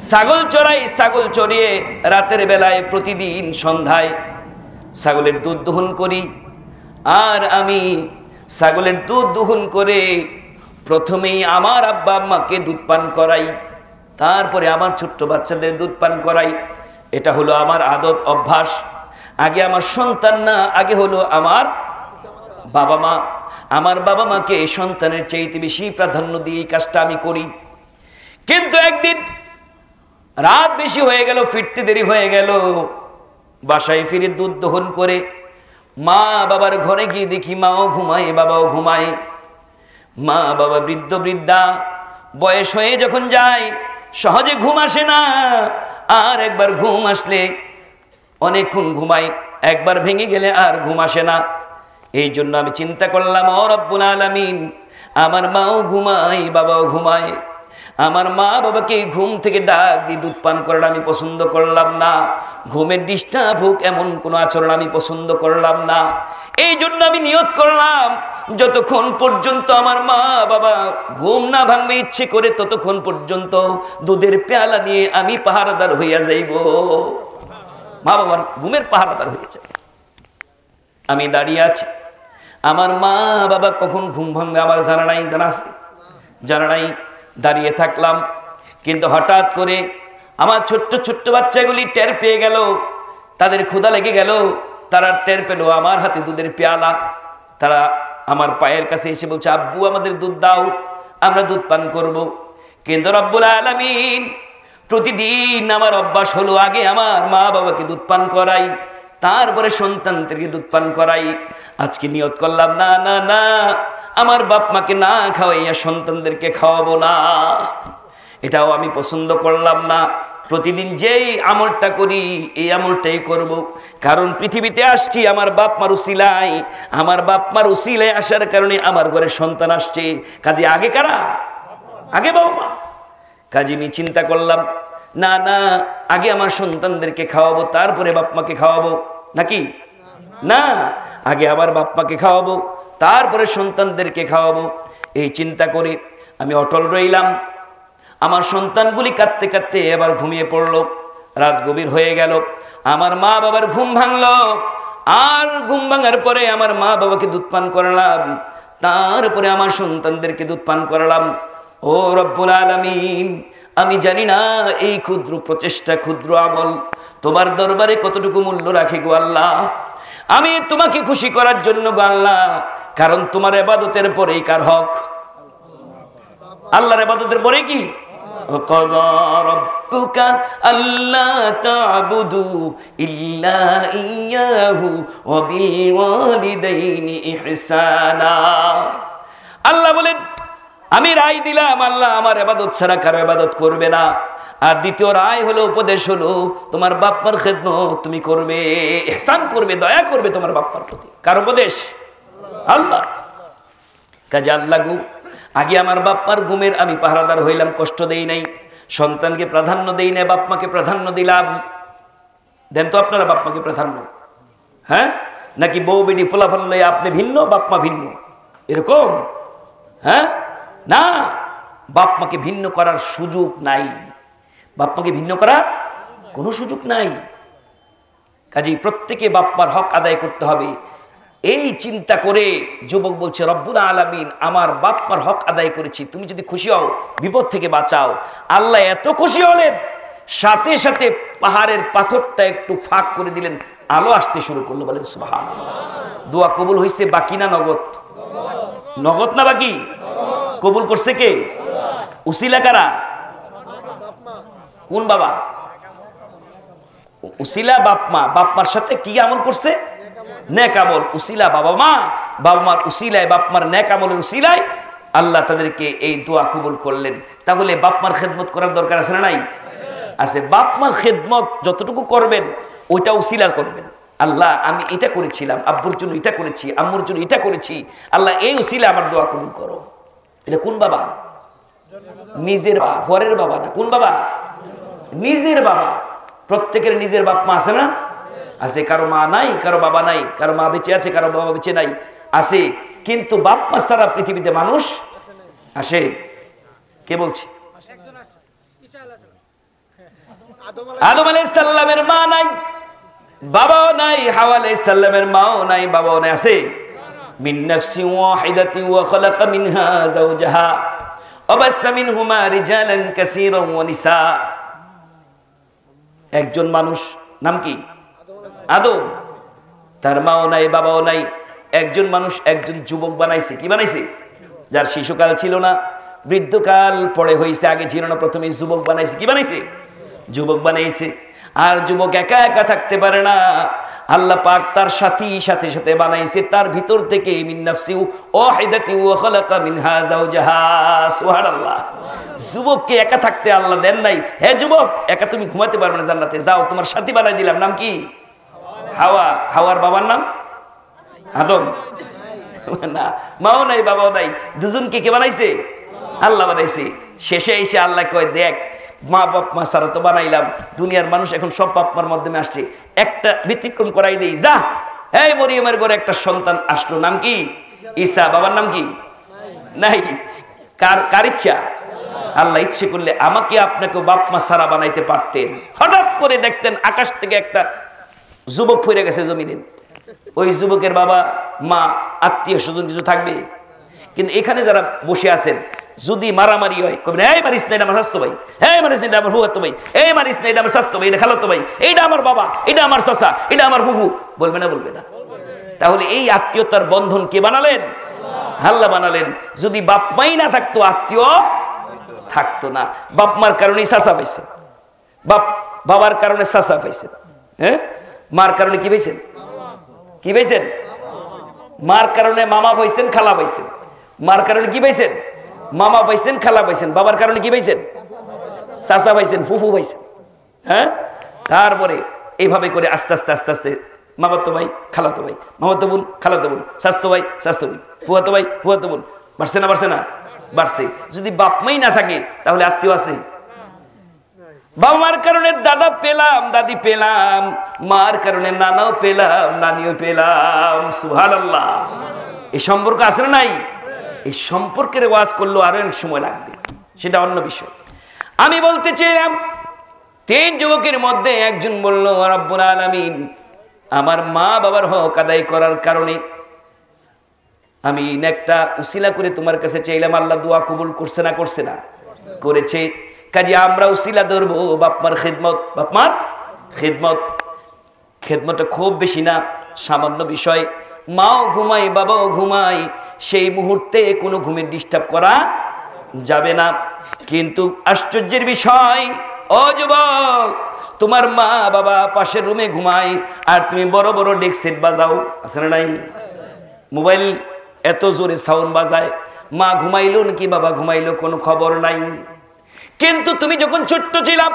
ছাগল চড়াই, ছাগল চড়িয়ে রাতের বেলায় প্রতিদিন সন্ধ্যায় ছাগলের দুধ দহন করি। আর আমি ছাগলের দুধ দহন করে প্রথমেই আমার আব্বা আম্মাকে দুধ পান করাই, তারপরে আমার ছোট্ট বাচ্চাদের দুধ পান করাই। এটা হলো আমার আদত অভ্যাস। আগে আমার সন্তান না, আগে হলো আমার বাবা মা। আমার বাবা মাকে সন্তানের চাইতে বেশি প্রাধান্য দিয়ে এই কাজটা আমি করি। কিন্তু একদিন রাত বেশি হয়ে গেল, ফিরতে দেরি হয়ে গেল। বাসায় ফিরে দুধ দহন করে মা বাবার ঘরে গিয়ে দেখি মাও ঘুমায়, বাবাও ঘুমায়। মা, বাবা বৃদ্ধ, বৃদ্ধা, বয়স হয়ে যখন যায়, সহজে ঘুম আসে না। আর একবার ঘুম আসলে অনেকক্ষণ ঘুমাই একবার ভেঙে গেলে আর ঘুম আসে না। এই জন্য আমি চিন্তা করলাম, ও রব্বুল আলামিন, আমার মাও ঘুমায়, বাবাও ঘুমায়। আমার মা বাবাকে ঘুম থেকে ডাক দিয়ে দুধ পান করার আমি পছন্দ করলাম না। ঘুমের ডিস্টার্ব হোক এমন কোনো আচরণ আমি পছন্দ করলাম না। এই জন্য আমি নিয়ত করলাম, যতক্ষণ পর্যন্ত আমার মা বাবা ঘুম না ভাঙবে, ইচ্ছে করে ততক্ষণ পর্যন্ত দুধের পেয়ালা নিয়ে আমি পাহারাদার হইয়া যাইব। মা বাবার ঘুমের পাহারাদার হয়ে যায় আমি দাঁড়িয়ে আছি। আমার মা বাবা কখন ঘুম ভাঙবে আমার জানা নাই, জানা আছে? জানা নাই দাঁড়িয়ে থাকলাম। কিন্তু হঠাৎ করে আমার ছোট্ট ছোট্ট বাচ্চাগুলি টের পেয়ে গেল। তাদের ক্ষুধা লেগে গেল। তারা টের পেল, আমার হাতে দুধের পেয়ালা। তারা আমার পায়ের কাছে এসে বলছে, আব্বু, আমাদের দুধ দাও, আমরা দুধ পান করব। কিন্তু রব্বুল আলমিন প্রতিদিন আমার অভ্যাস হলো আগে আমার মা বাবাকে দুধ পান করাই। তারপরে সন্তানদেরকে দুধ পান করাই। আজকে নিয়ত করলাম, না না না, আমার বাপ মাকে না খাওয়াইয়া সন্তানদেরকে খাওয়াবো না। এটাও আমি পছন্দ করলাম না। প্রতিদিন যেই আমলটা করি, এই আমলটাই করব। কারণ পৃথিবীতে আসছি, আমার বাপ মার উসিলাই আমার বাপ মার উসিলায় আসার কারণে আমার ঘরে সন্তান আসছে। কাজে আগে কারা? আগে বাবা কাজে আমি চিন্তা করলাম না না, আগে আমার সন্তানদেরকে খাওয়াবো, তারপরে বাপ মাকে খাওয়াবো, নাকি? না, আগে আমার বাপ মাকে খাওয়াবো, তারপরে সন্তানদেরকে খাওয়াবো। এই চিন্তা করে আমি অটল রইলাম। আমার সন্তানগুলি কাঁদতে কাঁদতে এবার ঘুমিয়ে পড়ল। রাত গভীর হয়ে গেল। আমার মা বাবার ঘুম ভাঙল। আর ঘুম ভাঙার পরে আমার মা বাবাকে দুধ পান করালাম। তারপরে আমার সন্তানদেরকে দুধ পান করালাম। ও রব্বুল আলমিন আমি জানি না এই ক্ষুদ্র প্রচেষ্টা ক্ষুদ্র আমল তোমার দরবারে কতটুকু মূল্য রাখে গো আল্লাহ আমি তোমাকে খুশি করার জন্য গো আল্লাহ কারণ তোমার এবাদতের পরেই কার হক আল্লাহর এবাদতের পরে কি وقضى ربك ألا تعبدوا إلا إياه وبالوالدين إحسانا আল্লাহ বলেন আমি রায় দিলাম, আল্লাহ আমার এবাদত ছাড়া কারও এবাদত করবে না। আর দ্বিতীয় রায় হলো, উপদেশ হলো, তোমার বাপ্পার খেদমত তুমি করবে এহসান করবে, দয়া করবে তোমার বাপ্পার প্রতি। কার উপদেশ? আল্লাহ। কাজে আল্লাহ গু। আগে আমার বাপ্পার ঘুমের আমি পাহারাদার হইলাম, কষ্ট দেই নাই। সন্তানকে প্রাধান্য দেই নাই, বাপমাকে প্রাধান্য দিলাম। দেন তো আপনারা বাপমাকে প্রাধান্য। হ্যাঁ? নাকি বউ, বেটি, ফলাফল আপনি ভিন্ন, বাপমা ভিন্ন? এরকম? হ্যাঁ? না বাপমাকে ভিন্ন করার সুযোগ নাই। বাপমাকে ভিন্ন করার কোনো সুযোগ নাই। কাজেই প্রত্যেকে বাপ্পার হক আদায় করতে হবে। এই চিন্তা করে যুবক বলছে, রব্বুল আলমিন, আমার বাপ্পার হক আদায় করেছি। তুমি যদি খুশি হও, বিপদ থেকে বাঁচাও। আল্লাহ এত খুশি হলেন, সাথে সাথে পাহাড়ের পাথরটা একটু ফাঁক করে দিলেন। আলো আসতে শুরু করল, বলেন সুহান দোয়া কবুল হয়েছে বাকি না নগদ? নগদ না বাকি? কবুল করছে কে? উসিলা কারা? কোন বাবা? উসিলা বাপমা। বাপমার সাথে কি আমল করছে? নেক উসিলা বাবা মা। বাবা মার উসিলায়, বাপমার নেক উসিলায় আল্লাহ তাদেরকে এই দোয়া কবুল করলেন। তাহলে বাপমার খেদমত করার দরকার আছে না নাই? আছে। বাপমার খেদমত যতটুকু করবেন, ওইটা উসিলা করবেন। আল্লাহ আমি এটা করেছিলাম আব্বুর জন্য এটা করেছি আম্মুর জন্য এটা করেছি। আল্লাহ এই উসিলা আমার দোয়া কবুল করো। এটা কোন বাবা? নিজের বাবা পরের বাবা না। কোন বাবা? নিজের বাবা। প্রত্যেকের নিজের বাপ মা আছে না? আছে কারও মা নাই কারও বাবা নাই কারও মা বেঁচে আছে কারও বাবা বেঁচে নাই আছে। কিন্তু বাপ মা ছাড়া পৃথিবীতে মানুষ আসে। কে বলছে? আদম আলাইসাল্লামের মা নাই। বাবাও নাই হাওয়াল ইসলামের মাও নাই, বাবাও নাই, আছে। একজন মানুষ, নাম কি? আদম। তার মাও নাই, বাবাও নাই। একজন মানুষ একজন যুবক বানাইছে, কি বানাইছে? যার শিশুকাল ছিল না, বৃদ্ধকাল পরে হয়েছে আগে ছিল না, প্রথমে যুবক বানাইছে, কি বানাইছে? যুবক বানাইছে। আর যুবক একা একা থাকতে পারে না। আল্লাহ পাক তার সাথী সাথে সাথে বানাইছে, তার ভিতর থেকে যুবককে একা থাকতে আল্লাহ দেন নাই। হে যুবক, একা তুমি ঘুমাতে পারবে না জান্নাতে, যাও, তোমার সাথী বানাই দিলাম। নাম কি? হাওয়া। হাওয়ার বাবার নাম? আদম। না, মাও নাই, বাবাও নাই। দুজনকে কে বানাইছে? আল্লাহ বানাইছে। শেষে এসে আল্লাহ কয়, দেখ মা বাপ মা সারা তো বানাইলাম। দুনিয়ার মানুষ এখন সব বাপ মার মাধ্যমে আসছে। একটা ব্যতিক্রম করাই দেই। যা! এই মরিয়মের ঘরে একটা সন্তান আসলো। নাম কি? ঈসা। বাবার নাম কি? নাই। কার কার ইচ্ছা? আল্লাহ ইচ্ছে করলে আমাকে আপনাকে বাপ মা সারা বানাইতে পারতেন। হঠাৎ করে দেখতেন আকাশ থেকে একটা যুবক ফিরে গেছে জমিনে। ওই যুবকের বাবা, মা আত্মীয় স্বজন কিছু থাকবে। কিন্তু এখানে যারা বসে আছেন যদি মারামারি হয় কবেন এই মারিস না, এটা আমার স্বাস্থ্য ভাই। এই মারিস না, এটা আমার হুয়াতো ভাই। এই মারিস না, এটা আমার স্বাস্থ্য ভাই, এটা খালাতো ভাই। এইটা আমার বাবা, এটা আমার চাচা, এটা আমার ফুফু। বলবে না বলবে না। তাহলে এই আত্মীয়তার বন্ধন কে বানালেন? আল্লাহ বানালেন। যদি বাপ মাই না থাকতো, আত্মীয় থাকতো না। বাপ মার কারণেই চাচা পাইছে। বাপ, বাবার কারণে চাচা পাইছে। হ্যাঁ মার কারণে কি পাইছেন? কি পাইছেন? মার কারণে মামা পাইছেন, খালা পাইছেন। মার কারণে কি পাইছেন? মামা পাইছেন, খালা পাইছেন, বাবার কারণে কি পাইছেন? চাচা পাইছেন, ফুফু পাইছেন। হ্যাঁ? তারপরে এইভাবে করে আস্তে আস্তে আস্তে আস্তে, মামাতো ভাই, খালাতো ভাই, মামাতো বোন, খালাতো বোন, স্বাস্থ্য ভাই, স্বাস্থ্য বোন, ফুয়াতো ভাই, ফুয়াতো বোন, বাড়ছে না বাড়ছে না? বাড়ছে। যদি বাপ মাই না থাকে, তাহলে আত্মীয় আছে। বাবা কারণে দাদা পেলাম, দাদি পেলাম, মার কারণে নানাও পেলাম, নানিও পেলাম সুহান এই সম্পর্ক আছে না নাই? এই সম্পর্কের ওয়াজ করলেও আরও অনেক সময় লাগবে। সেটা অন্য বিষয়। আমি বলতে চাইলাম, তিন যুবকের মধ্যে একজন বলল রব্বুল আলামিন, আমার মা বাবার হক আদায় করার কারণে আমি একটা উসিলা করে তোমার কাছে চাইলাম, আল্লাহ দোয়া কবুল করছে না করছে না? করেছে। কাজে আমরা উসিলা ধরবো বাপমার খেদমত বাপমার খেদমত। খেদমতটা খুব বেশি না, সামান্য বিষয়। মাও ঘুমাই, বাবাও ঘুমাই, সেই মুহূর্তে কোনো ঘুমের ডিস্টার্ব করা যাবে না। কিন্তু আশ্চর্যের বিষয়, ও যুবক, তোমার মা বাবা পাশের রুমে ঘুমায়, আর তুমি বড় বড় ডেক সেট বাজাও। আছে না নাই? মোবাইল এত জোরে সাউন্ড বাজায়। মা ঘুমাইলো নাকি, বাবা ঘুমাইলো কোনো খবর নাই। কিন্তু তুমি যখন ছোট্ট ছিলাম,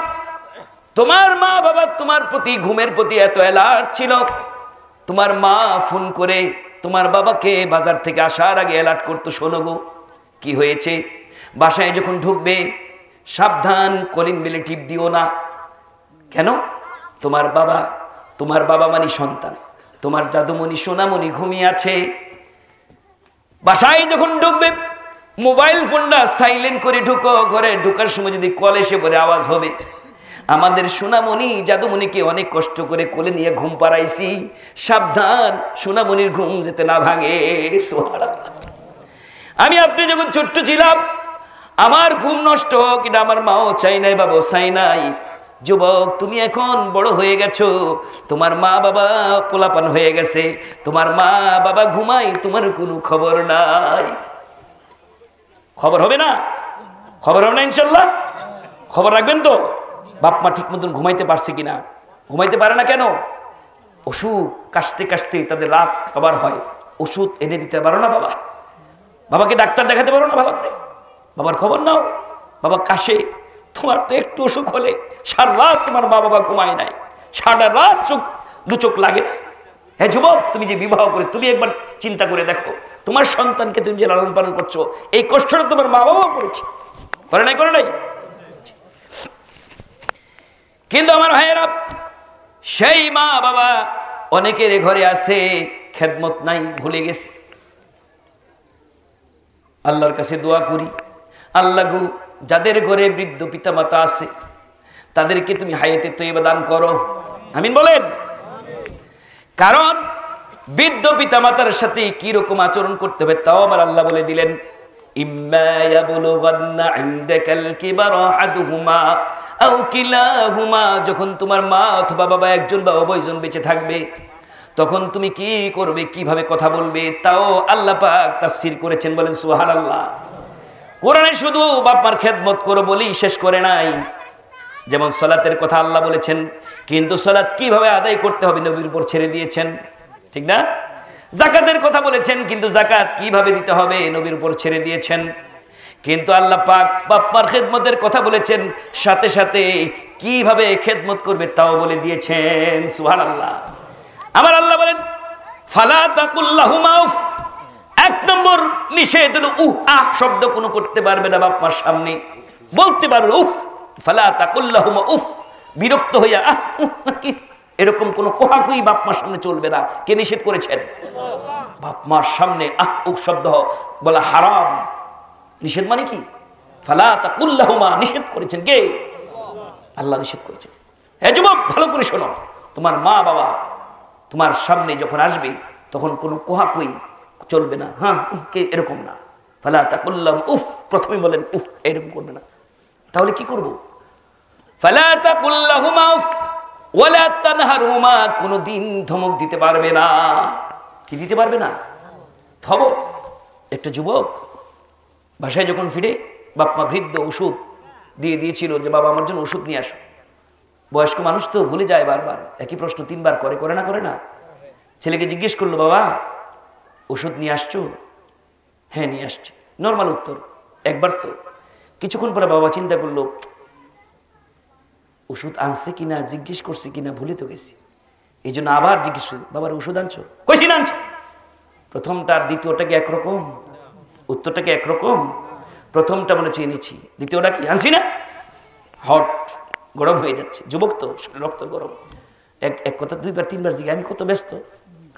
তোমার মা বাবা তোমার প্রতি, ঘুমের প্রতি এত অ্যালার্ট ছিল তোমার মা ফোন করে তোমার বাবাকে বাজার থেকে আসার আগে অ্যালার্ট করতো, শোনো গো, কি হয়েছে? বাসায় যখন ঢুকবে, সাবধান কলিং বেলে টিপ দিও না। কেন? তোমার বাবা তোমার বাবা মানি সন্তান, তোমার জাদুমণি, সোনামণি ঘুমিয়ে আছে। বাসায় যখন ঢুকবে, মোবাইল ফোনটা সাইলেন্ট করে ঢুকো, ঘরে ঢুকার সময় যদি কল এসে পরে আওয়াজ হবে। আমাদের সোনামণি জাদুমণিকে অনেক কষ্ট করে কোলে নিয়ে ঘুম পাড়াইছি। সাবধান, সোনামণির ঘুম যেতে না ভাঙে। আমি আপনি যখন ছোট্ট ছিলাম, আমার ঘুম নষ্ট এটা আমার মাও চাই নাই, বাবাও চাই নাই। যুবক, তুমি এখন বড় হয়ে গেছো। তোমার মা বাবা পোলাপান হয়ে গেছে। তোমার মা বাবা ঘুমাই, তোমার কোনো খবর নাই। খবর হবে না? খবর হবে না ইনশাল্লাহ? খবর রাখবেন তো? বাপ মা ঠিক মতন ঘুমাইতে পারছে কিনা? ঘুমাইতে পারে না কেন? ওষুধ কাশতে কাশতে তাদের রাত খাবার হয়। ওষুধ এনে দিতে পারো না বাবা। বাবাকে ডাক্তার দেখাতে পারো না ভালো করে বাবার খবর নাও। বাবা কাশে। তোমার তো একটু অসুখ হলে সারা রাত তোমার মা বাবা ঘুমায় নাই। সারা রাত চোখ, দু চোখ লাগে হ্যাঁ যুবক, তুমি যে বিবাহ করে, তুমি একবার চিন্তা করে দেখো। তোমার সন্তানকে তুমি যে লালন পালন করছ, এই কষ্টটা তোমার মা বাবাও করেছে। করে নাই করে নাই? কিন্তু আমার ভাইয়েরা, সেই মা বাবা অনেকের ঘরে আছে, খেদমত নাই, ভুলে গেছে। আল্লাহর কাছে দোয়া করি, আল্লাহ যাদের ঘরে বৃদ্ধ পিতামাতা আছে, তাদেরকে তুমি হায়াতে তৈবা দান করো। আমিন বলেন? কারণ বৃদ্ধ পিতামাতার সাথে কি রকম আচরণ করতে হবে, তাও আমার আল্লাহ বলে দিলেন ইম্মা ইয়াবলুগান্না ইনদাকাল কিবারা আহাদুহুমা আও কিলাহুমা যখন তোমার মা অথবা বাবা একজন বা উভয়জন বেঁচে থাকবে, তখন তুমি কি করবে, কীভাবে কথা বলবে, তাও আল্লাহ পাক তাফসীর করেছেন বলেন, সুবহানাল্লাহ। কোরআনে শুধু বাপমার খেদমত করো বলেই শেষ করে নাই। যেমন সলাতের কথা আল্লাহ বলেছেন, কিন্তু সলাৎ কীভাবে আদায় করতে হবে নবীর উপর ছেড়ে দিয়েছেন, ঠিক না? জাকাতের কথা বলেছেন, কিন্তু জাকাত কীভাবে দিতে হবে নবীর উপর ছেড়ে দিয়েছেন। কিন্তু আল্লাহ পাক বাপ্পার খেদমতের কথা বলেছেন, সাথে সাথে কীভাবে খেদমত করবে তাও বলে দিয়েছেন সুহান আল্লাহ আমার আল্লাহ বলেন, ফালা বাপ্পার সামনে। বলতে পারবে, উফ, ফালা তাকুল্লাহুমা উফ, বিরক্ত হইয়া এরকম কোন কোহাকুই বাপমার সামনে চলবে না। কে নিষেধ করেছেন? বাপমার সামনে আহ শব্দ বলা হারাম। নিষেধ মানে কি? নিষেধ করেছেন কে? আল্লাহ নিষেধ করেছেন। হ্যাঁ যুবক, ভালো করে শোনো। তোমার মা বাবা তোমার সামনে যখন আসবে, তখন কোনো কোহাকুই চলবে না। হ্যাঁ কে? এরকম না। ফালা তাকুল্লাম উফ প্রথমে বলেন, উফ, এরকম করবে না। তাহলে কি করব? ফালা উফ। ওয়ালা তানহারহুমা, কোনোদিন ধমক দিতে পারবে না। কি দিতে পারবে না? ধমক। একটা যুবক বাসায় যখন ফিরে বাপমা বৃদ্ধ ওষুধ দিয়ে দিয়েছিল যে, বাবা, আমার জন্য ওষুধ নিয়ে আসো। বয়স্ক মানুষ তো ভুলে যায় বারবার। একই প্রশ্ন তিনবার, করে করে না করে না? ছেলেকে জিজ্ঞেস করল, বাবা, ওষুধ নিয়ে আসছো? হ্যাঁ নিয়ে আসছে। নর্মাল উত্তর। একবার তো। কিছুক্ষণ পরে বাবা চিন্তা করল ওষুধ আনছে কিনা, জিজ্ঞেস করছে কিনা, ভুলে তো গেছি। এই জন্য আবার জিজ্ঞেস বাবার, ওষুধ আনছো? কইছি না আনছে? প্রথমটা আর দ্বিতীয়টা কি একরকম? উত্তরটা কি একরকম? প্রথমটা মনে এনেছি। দ্বিতীয়টা কি? আনছি না? হট, গরম হয়ে যাচ্ছে। যুবক তো রক্ত গরম। এক এক কথা দুইবার, তিনবার জিজ্ঞাসা আমি কত ব্যস্ত?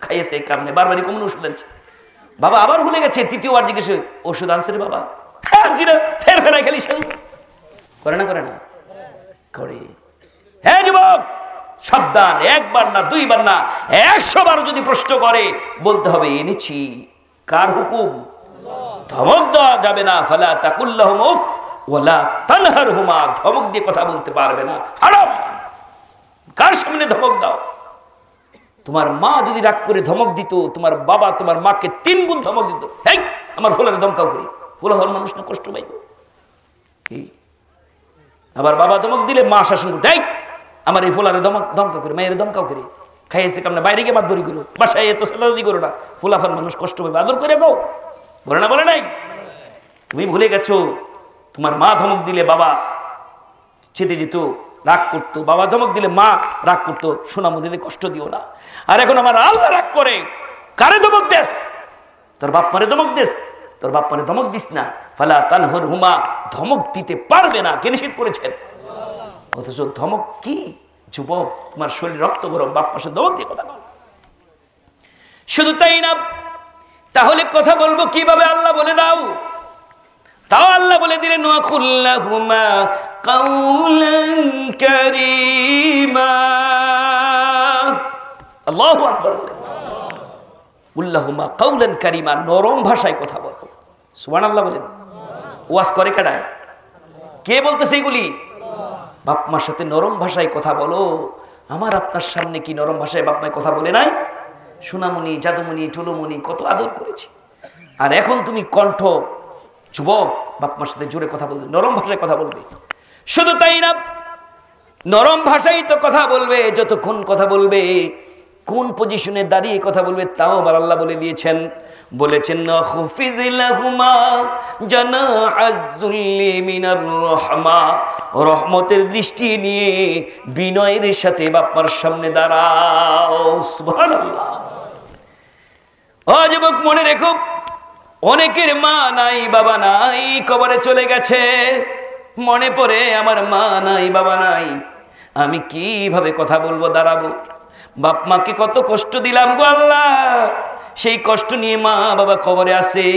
খাইয়েছে এই কারণে বারবারই কমন ওষুধ আনছে। বাবা আবার ভুলে গেছে, তৃতীয়বার জিজ্ঞেস ওষুধ আনছে রে বাবা? হ্যাঁ আনছি না ফের ফেরাই খালি করে না করে না? করে। হ্যাঁ যুবক, সাবধান, একবার না, দুইবার না একশো বার যদি প্রশ্ন করে, বলতে হবে এনেছি কার হুকুম? ধমক দেওয়া যাবে না, ফালা তাকুল্লাহ ওয়ালা তানহার হুমা ধমক দিয়ে কথা বলতে পারবে না। কার সামনে ধমক দাও? তোমার মা যদি রাগ করে ধমক দিত, তোমার বাবা, তোমার মাকে তিন গুণ ধমক দিত। এই আমার ফোলারে ধমকাও করি। ফোলা হওয়ার মানুষ না কষ্ট পাইব। আবার বাবা ধমক দিলে মা শাসন করতে আমার এই ফোলারে ধমকা করে, মায়ের ধমকাও করে। খাইয়েছে কামনা বাইরে গিয়ে বাদবরি করো। বাসায় এত সালাদি করো না। ফোলাফার মানুষ কষ্ট পাবে আদর করে গাও বলে না, বলে নাই? তুমি ভুলে গেছো, তোমার মা ধমক দিলে বাবা চেতে যেত, রাগ করতো। বাবা ধমক দিলে মা রাগ করতো। সোনামু দিলে কষ্ট দিও না। আর এখন আমার আল্লাহ রাগ করে। কারে ধমক দেশ তোর বাপ মারে ধমক দেশ তোর বাপ মারে ধমক দিস না। ফালা তানহর হুমা ধমক দিতে পারবে না। কে নিষেধ করেছেন? অথচ ধমক কি? যুবক, তোমার শরীর রক্ত গরম, বাপ পাশে ধমক দিয়ে কথা বল। শুধু তাই না, তাহলে কথা বলব কীভাবে? আল্লাহ বলে দাও। তাও আল্লাহ বলে দিলেন, ওয়াকুল্লাহুমা আল্লাহু উল্লাহুমা নরম ভাষায় কথা বলো। সুবহানাল্লাহ বলেন ওয়াজ করে কাটায় কে বলতেছে এগুলি? বাপ মার সাথে নরম ভাষায় কথা বলো। আমার আপনার সামনে কি নরম ভাষায় বাপ মায় কথা বলে নাই? সোনামণি, জাদুমণি টুলুমণি কত আদর করেছে। আর এখন তুমি কণ্ঠ, যুবক, বাপ মার সাথে জোরে কথা বলবে, নরম ভাষায় কথা বলবে। শুধু তাই না, নরম ভাষাই তো কথা বলবে, যতক্ষণ কথা বলবে, কোন পজিশনে দাঁড়িয়ে কথা বলবে, তাও আবার আল্লাহ বলে দিয়েছেন বলেছেন, "নখফিদ লাহুমা জানাহাজ্জুল্লি মিনার রহমা। রহমতের দৃষ্টি নিয়ে বিনয়ের সাথে বাপ্পার সামনে দাঁড়াও মনে রেখো, অনেকের মা নাই, বাবা নাই, কবরে চলে গেছে। মনে পড়ে, আমার মা নাই, বাবা নাই, আমি কীভাবে কথা বলব, দাঁড়াবো? বাপ মাকে কত কষ্ট দিলাম গো আল্লাহ। সেই কষ্ট নিয়ে মা বাবা খবরে আসে।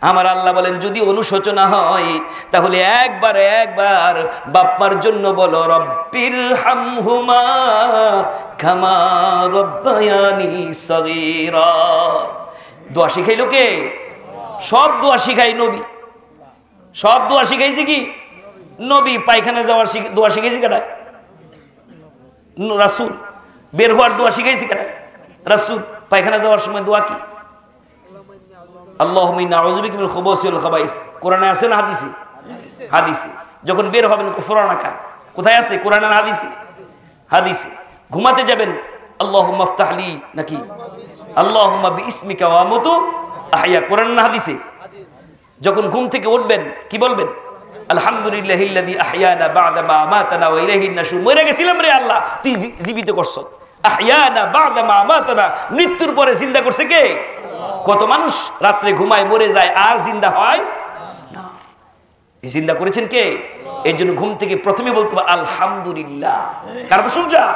আমার আল্লাহ বলেন, যদি অনুশোচনা হয়, তাহলে একবার একবার বাপ্পার জন্য বলো রব্বির হামহুমা খামা রব্বায়ানি সগীরা। দোয়া শিখাইলো কে সব দোয়া শিখাই নবী। সব দোয়া শিখাইছে কি? নবী পায়খানা যাওয়ার দোয়া শিখাইছে কেটা রাসুল। বের হওয়ার দোয়া শিখাইছে কেটা রাসুল। পায়খানা যাওয়ার সময় দোয়া কি? না হাদিসে? যখন বের হবেন ফুরানাকা কোথায় আছে? কোরআনে না হাদিসে? হাদিসে। ঘুমাতে যাবেন আল্লাহ মাফতাহলি নাকি? আল্লাহ ইসমিকা ওয়ামতু আহিয়া না হাদিসে? যখন ঘুম থেকে উঠবেন, কি বলবেন? আলহামদুলিল্লাহ মরে গেছিলাম রে আল্লাহ। তুই জীবিত করছ। মৃত্যুর পরে জিন্দা করছে কে? কত মানুষ রাত্রে ঘুমায়, মরে যায়, আর জিন্দা হয় জিন্দা করেছেন কে? এই জন্য ঘুম থেকে প্রথমে বলতে হবে, আলহামদুলিল্লাহ। কার প্রশংসা?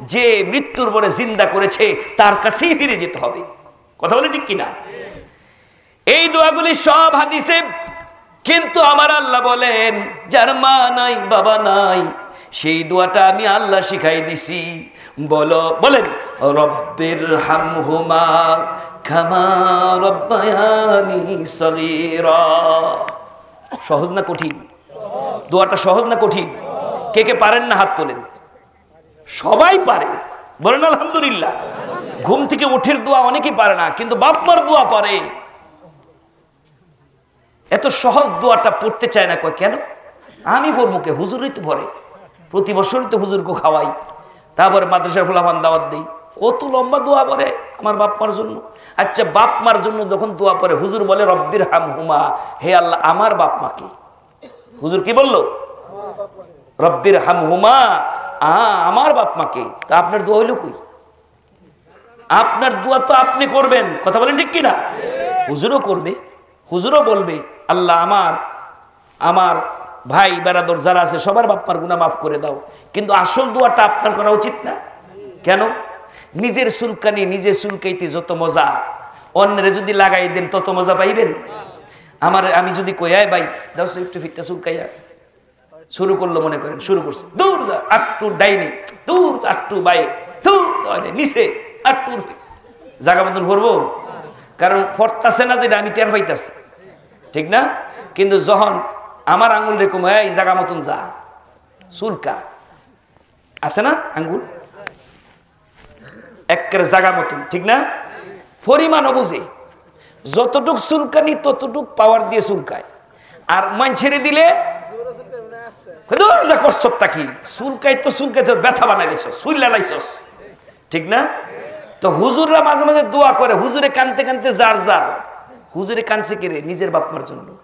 যে মৃত্যুর পরে জিন্দা করেছে, তার কাছেই ফিরে যেতে হবে। কথা বলে ঠিক কিনা? এই দোয়াগুলি সব হাদিসে কিন্তু আমার আল্লাহ বলেন, যার মা নাই, বাবা নাই, সেই দোয়াটা আমি আল্লাহ শিখাই দিছি। বলো, বলেন রব্বের হামহুমা খামা রব্বায়ানি সগীরা। সহজ না কঠিন? দোয়াটা সহজ না কঠিন? কে কে পারেন না হাত তোলেন? সবাই পারে। বলেন, আলহামদুলিল্লাহ। ঘুম থেকে উঠের দোয়া অনেকেই পারে না, কিন্তু বাপমার দোয়া পারে। এত সহজ দোয়াটা পড়তে চায় না, কয়, কেন? আমি পড়বুকে হুজুরই তো ভরে। প্রতি বছরই তো হুজুরকে খাওয়াই। তারপরে মাদ্রাসা ফুলাফান দাওয়াত দিই। কত লম্বা দোয়া পরে আমার বাপ মার জন্য। আচ্ছা বাপ মার জন্য যখন দোয়া পরে হুজুর বলে, রব্বির হাম হুমা হে আল্লাহ, আমার বাপ মাকে। হুজুর কি বলল? রব্বির হাম হুমা আমার বাপ মাকে। তা আপনার দোয়া হইল কই? আপনার দোয়া তো আপনি করবেন। কথা বলেন ঠিক কিনা? হুজুরও করবে, হুজুরও বলবে। আল্লাহ আমার আমার ভাই, বেড়াদর যারা আছে, সবার বাপ্পার গুণা মাফ করে দাও। কিন্তু আসল দোয়াটা আপনার করা উচিত না। কেন? নিজের সুলকানি নিজে সুলকাইতে যত মজা, অন্যের যদি লাগাই দেন, তত মজা পাইবেন? আমার, আমি যদি কয়াই ভাই, দাও একটু ফিটটা সুলকাইয়া শুরু করল মনে করেন, শুরু করছে। দূর আটটু ডাইনি, দূর আটটু বাই নিচে আটটুর জায়গা মতন ভরবো? কারণ ফরতাছে না যেটা, আমি টের পাইতাছি। ঠিক না? কিন্তু যখন আমার আঙ্গুল রেখম এই জায়গা মতন যা। সুলকা আছে না আঙ্গুল একের জায়গা মতন, ঠিক না? পরিমাণও বুঝে যতটুক চুলকানি ততটুক পাওয়ার দিয়ে চুলকায় আর মান ছেড়ে দিলে? করছটা কি? চুলকাই তো চুলকাই তোর ব্যথা বানাই দিছ চুল্লা লাইছস। ঠিক না? তো হুজুররা মাঝে মাঝে দোয়া করে, হুজুরে কানতে কানতে যার যার। হুজুরে কানছে কে রে? নিজের বাপমার জন্য।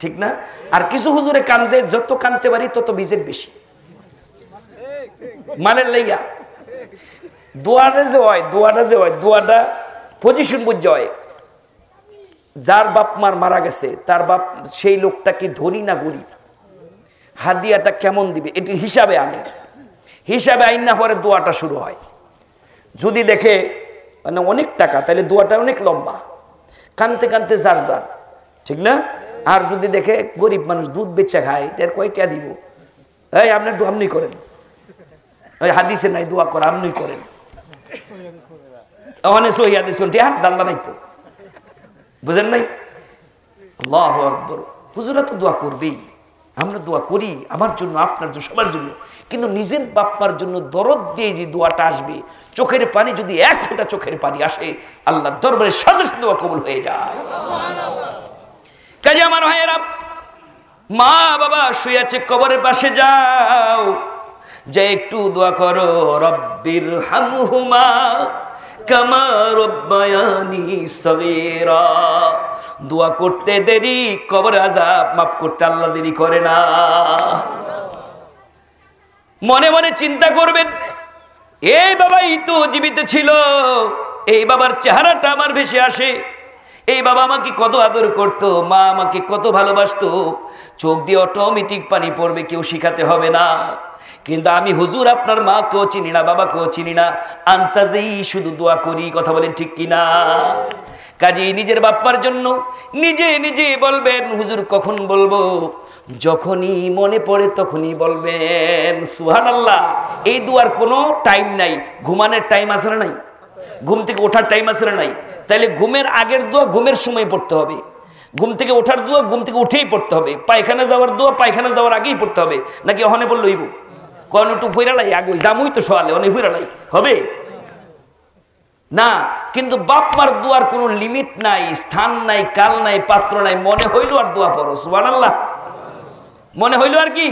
ঠিক না? আর কিছু হুজুরে কান্দে, যত কানতে পারি তত বিজের বেশি। মানের লাইয়া দোয়াটা যে হয় দোয়াটা যে হয় দোয়াটা পজিশন বুঝে হয়। যার বাপ মার মারা গেছে, তার বাপ সেই লোকটা কি ধনী না গরিব? হাদিয়াটা কেমন দিবে? এটি হিসাবে আনে। হিসাবে আইন না পরে দোয়াটা শুরু হয়। যদি দেখে মানে অনেক টাকা, তাহলে দোয়াটা অনেক লম্বা। কানতে কানতে যার যার ঠিক না? আর যদি দেখে গরিব মানুষ দুধ বেচে খায়, এর কয়টা দিব? এই আপনার দোয়া আপনি করেন। ওই হাদিসে নাই, দোয়া করা আপনি করেন। অনেক সহিয়াদি শুনটি হাত দাল্লা নাই তো। বুঝেন নাই? আল্লাহ আকবর। হুজুরা তো দোয়া করবেই। আমরা দোয়া করি, আমার জন্য, আপনার জন্য, সবার জন্য। কিন্তু নিজের বাপ্পার জন্য দরদ দিয়ে যে দোয়াটা আসবে, চোখের পানি যদি এক ফোঁটা চোখের পানি আসে, আল্লাহ দরবারে সাথে দোয়া কবুল হয়ে যায়। কাজে আমার ভাইয়েরা, মা বাবা শুয়ে আছে, কবরের পাশে যাও। যে একটু দোয়া করো রব্বির হামহুমা দোয়া করতে দেরি, কবর আজাব মাফ করতে আল্লাহ দেরি করে না। মনে মনে চিন্তা করবেন, এই বাবাই তো জীবিত ছিল, এই বাবার চেহারাটা আমার ভেসে আসে। এই বাবা আমাকে কত আদর করত, মা আমাকে কত ভালোবাসতো, চোখ দিয়ে অটোমেটিক পানি পড়বে, কেউ শিখাতে হবে না। কিন্তু আমি হুজুর, আপনার মা কেউ চিনি না বাবা কেউ চিনি না। আন্তাজেই শুধু দোয়া করি, কথা বলেন ঠিক কিনা? কাজে নিজের বাপ্পার জন্য নিজে নিজে বলবেন, হুজুর কখন বলব? যখনই মনে পড়ে তখনই বলবেন সুহান আল্লাহ এই দুয়ার কোনো টাইম নাই। ঘুমানোর টাইম আছে না নাই? ঘুম থেকে ওঠার টাইম আছে না নাই? তাহলে ঘুমের আগের দোয়া ঘুমের সময় পড়তে হবে। ঘুম থেকে ওঠার দোয়া ঘুম থেকে উঠেই পড়তে হবে। পায়খানা যাওয়ার দোয়া পায়খানা যাওয়ার আগেই পড়তে হবে। নাকি ওখানে বলল ইবু কন একটু ভৈরালাই আগে জামুই তো সোয়ালে অনেক ভৈরালাই হবে? না, কিন্তু বাপমার দোয়ার কোনো লিমিট নাই, স্থান নাই, কাল নাই, পাত্র নাই, মনে হইল আর দোয়া পড়ো সুবান মনে হইল আর কি?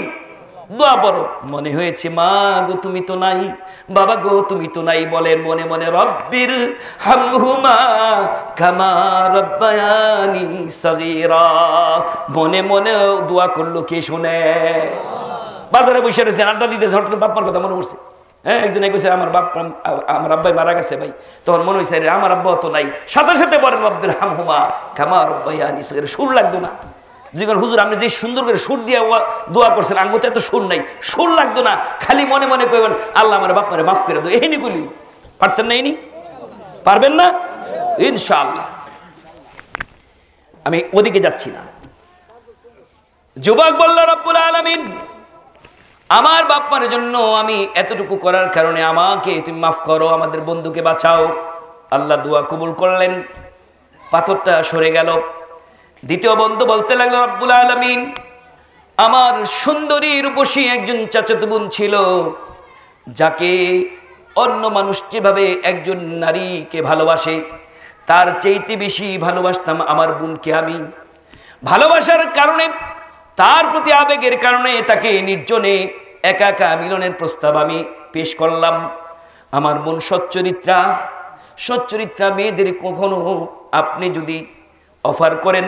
দোয়া পড়ো। মনে হয়েছে, মা গো, তুমি তো নাই, বাবা গো, তুমি তো নাই বলেন মনে মনে রব্বির হামহুমা কামা রব্বায়ানি সগীরা। মনে মনে দোয়া করল কে শুনে? বাজারে বসে রয়েছে, আড্ডা দিতে হঠাৎ বাপ্পার কথা মনে পড়ছে। হ্যাঁ একজন কইছে, আমার বাপ আমার আব্বাই মারা গেছে ভাই। তখন মনে হয়েছে রে আমার আব্বা তো নাই। সাথে সাথে বলেন রব্বির হামহুমা কামা রব্বায়ানি সগীরা। সুর লাগতো না। যখন হুজুর, আপনি যে সুন্দর করে সুর দিয়ে দোয়া করছেন আঙ্গুতে এত সুর নাই। সুর লাগতো না, খালি মনে মনে কইবেন, আল্লাহ আমার বাপ মারে মাফ করে দো এই কইলি। পারতেন না ইনি পারবেন না? ইনশাআল্লাহ। আমি ওদিকে যাচ্ছি না। যুবক বলল, রব্বুল আলমিন আমার বাপ্পার জন্য আমি এতটুকু করার কারণে আমাকে তুমি মাফ করো, আমাদের বন্ধুকে বাঁচাও। আল্লাহ দোয়া কবুল করলেন, পাথরটা সরে গেল। দ্বিতীয় বন্ধু বলতে লাগল, রব্বুল আলমিন, আমার সুন্দরী রূপসী একজন চাচাতো বোন ছিল, যাকে অন্য মানুষ যেভাবে একজন নারীকে ভালোবাসে, তার চাইতে বেশি ভালোবাসতাম আমার বোনকে আমি। ভালোবাসার কারণে তার প্রতি আবেগের কারণে তাকে নির্জনে একা একা মিলনের প্রস্তাব আমি পেশ করলাম। আমার বোন সচ্চরিত্রা সচ্চরিত্রা মেয়েদের কখনো আপনি যদি অফার করেন,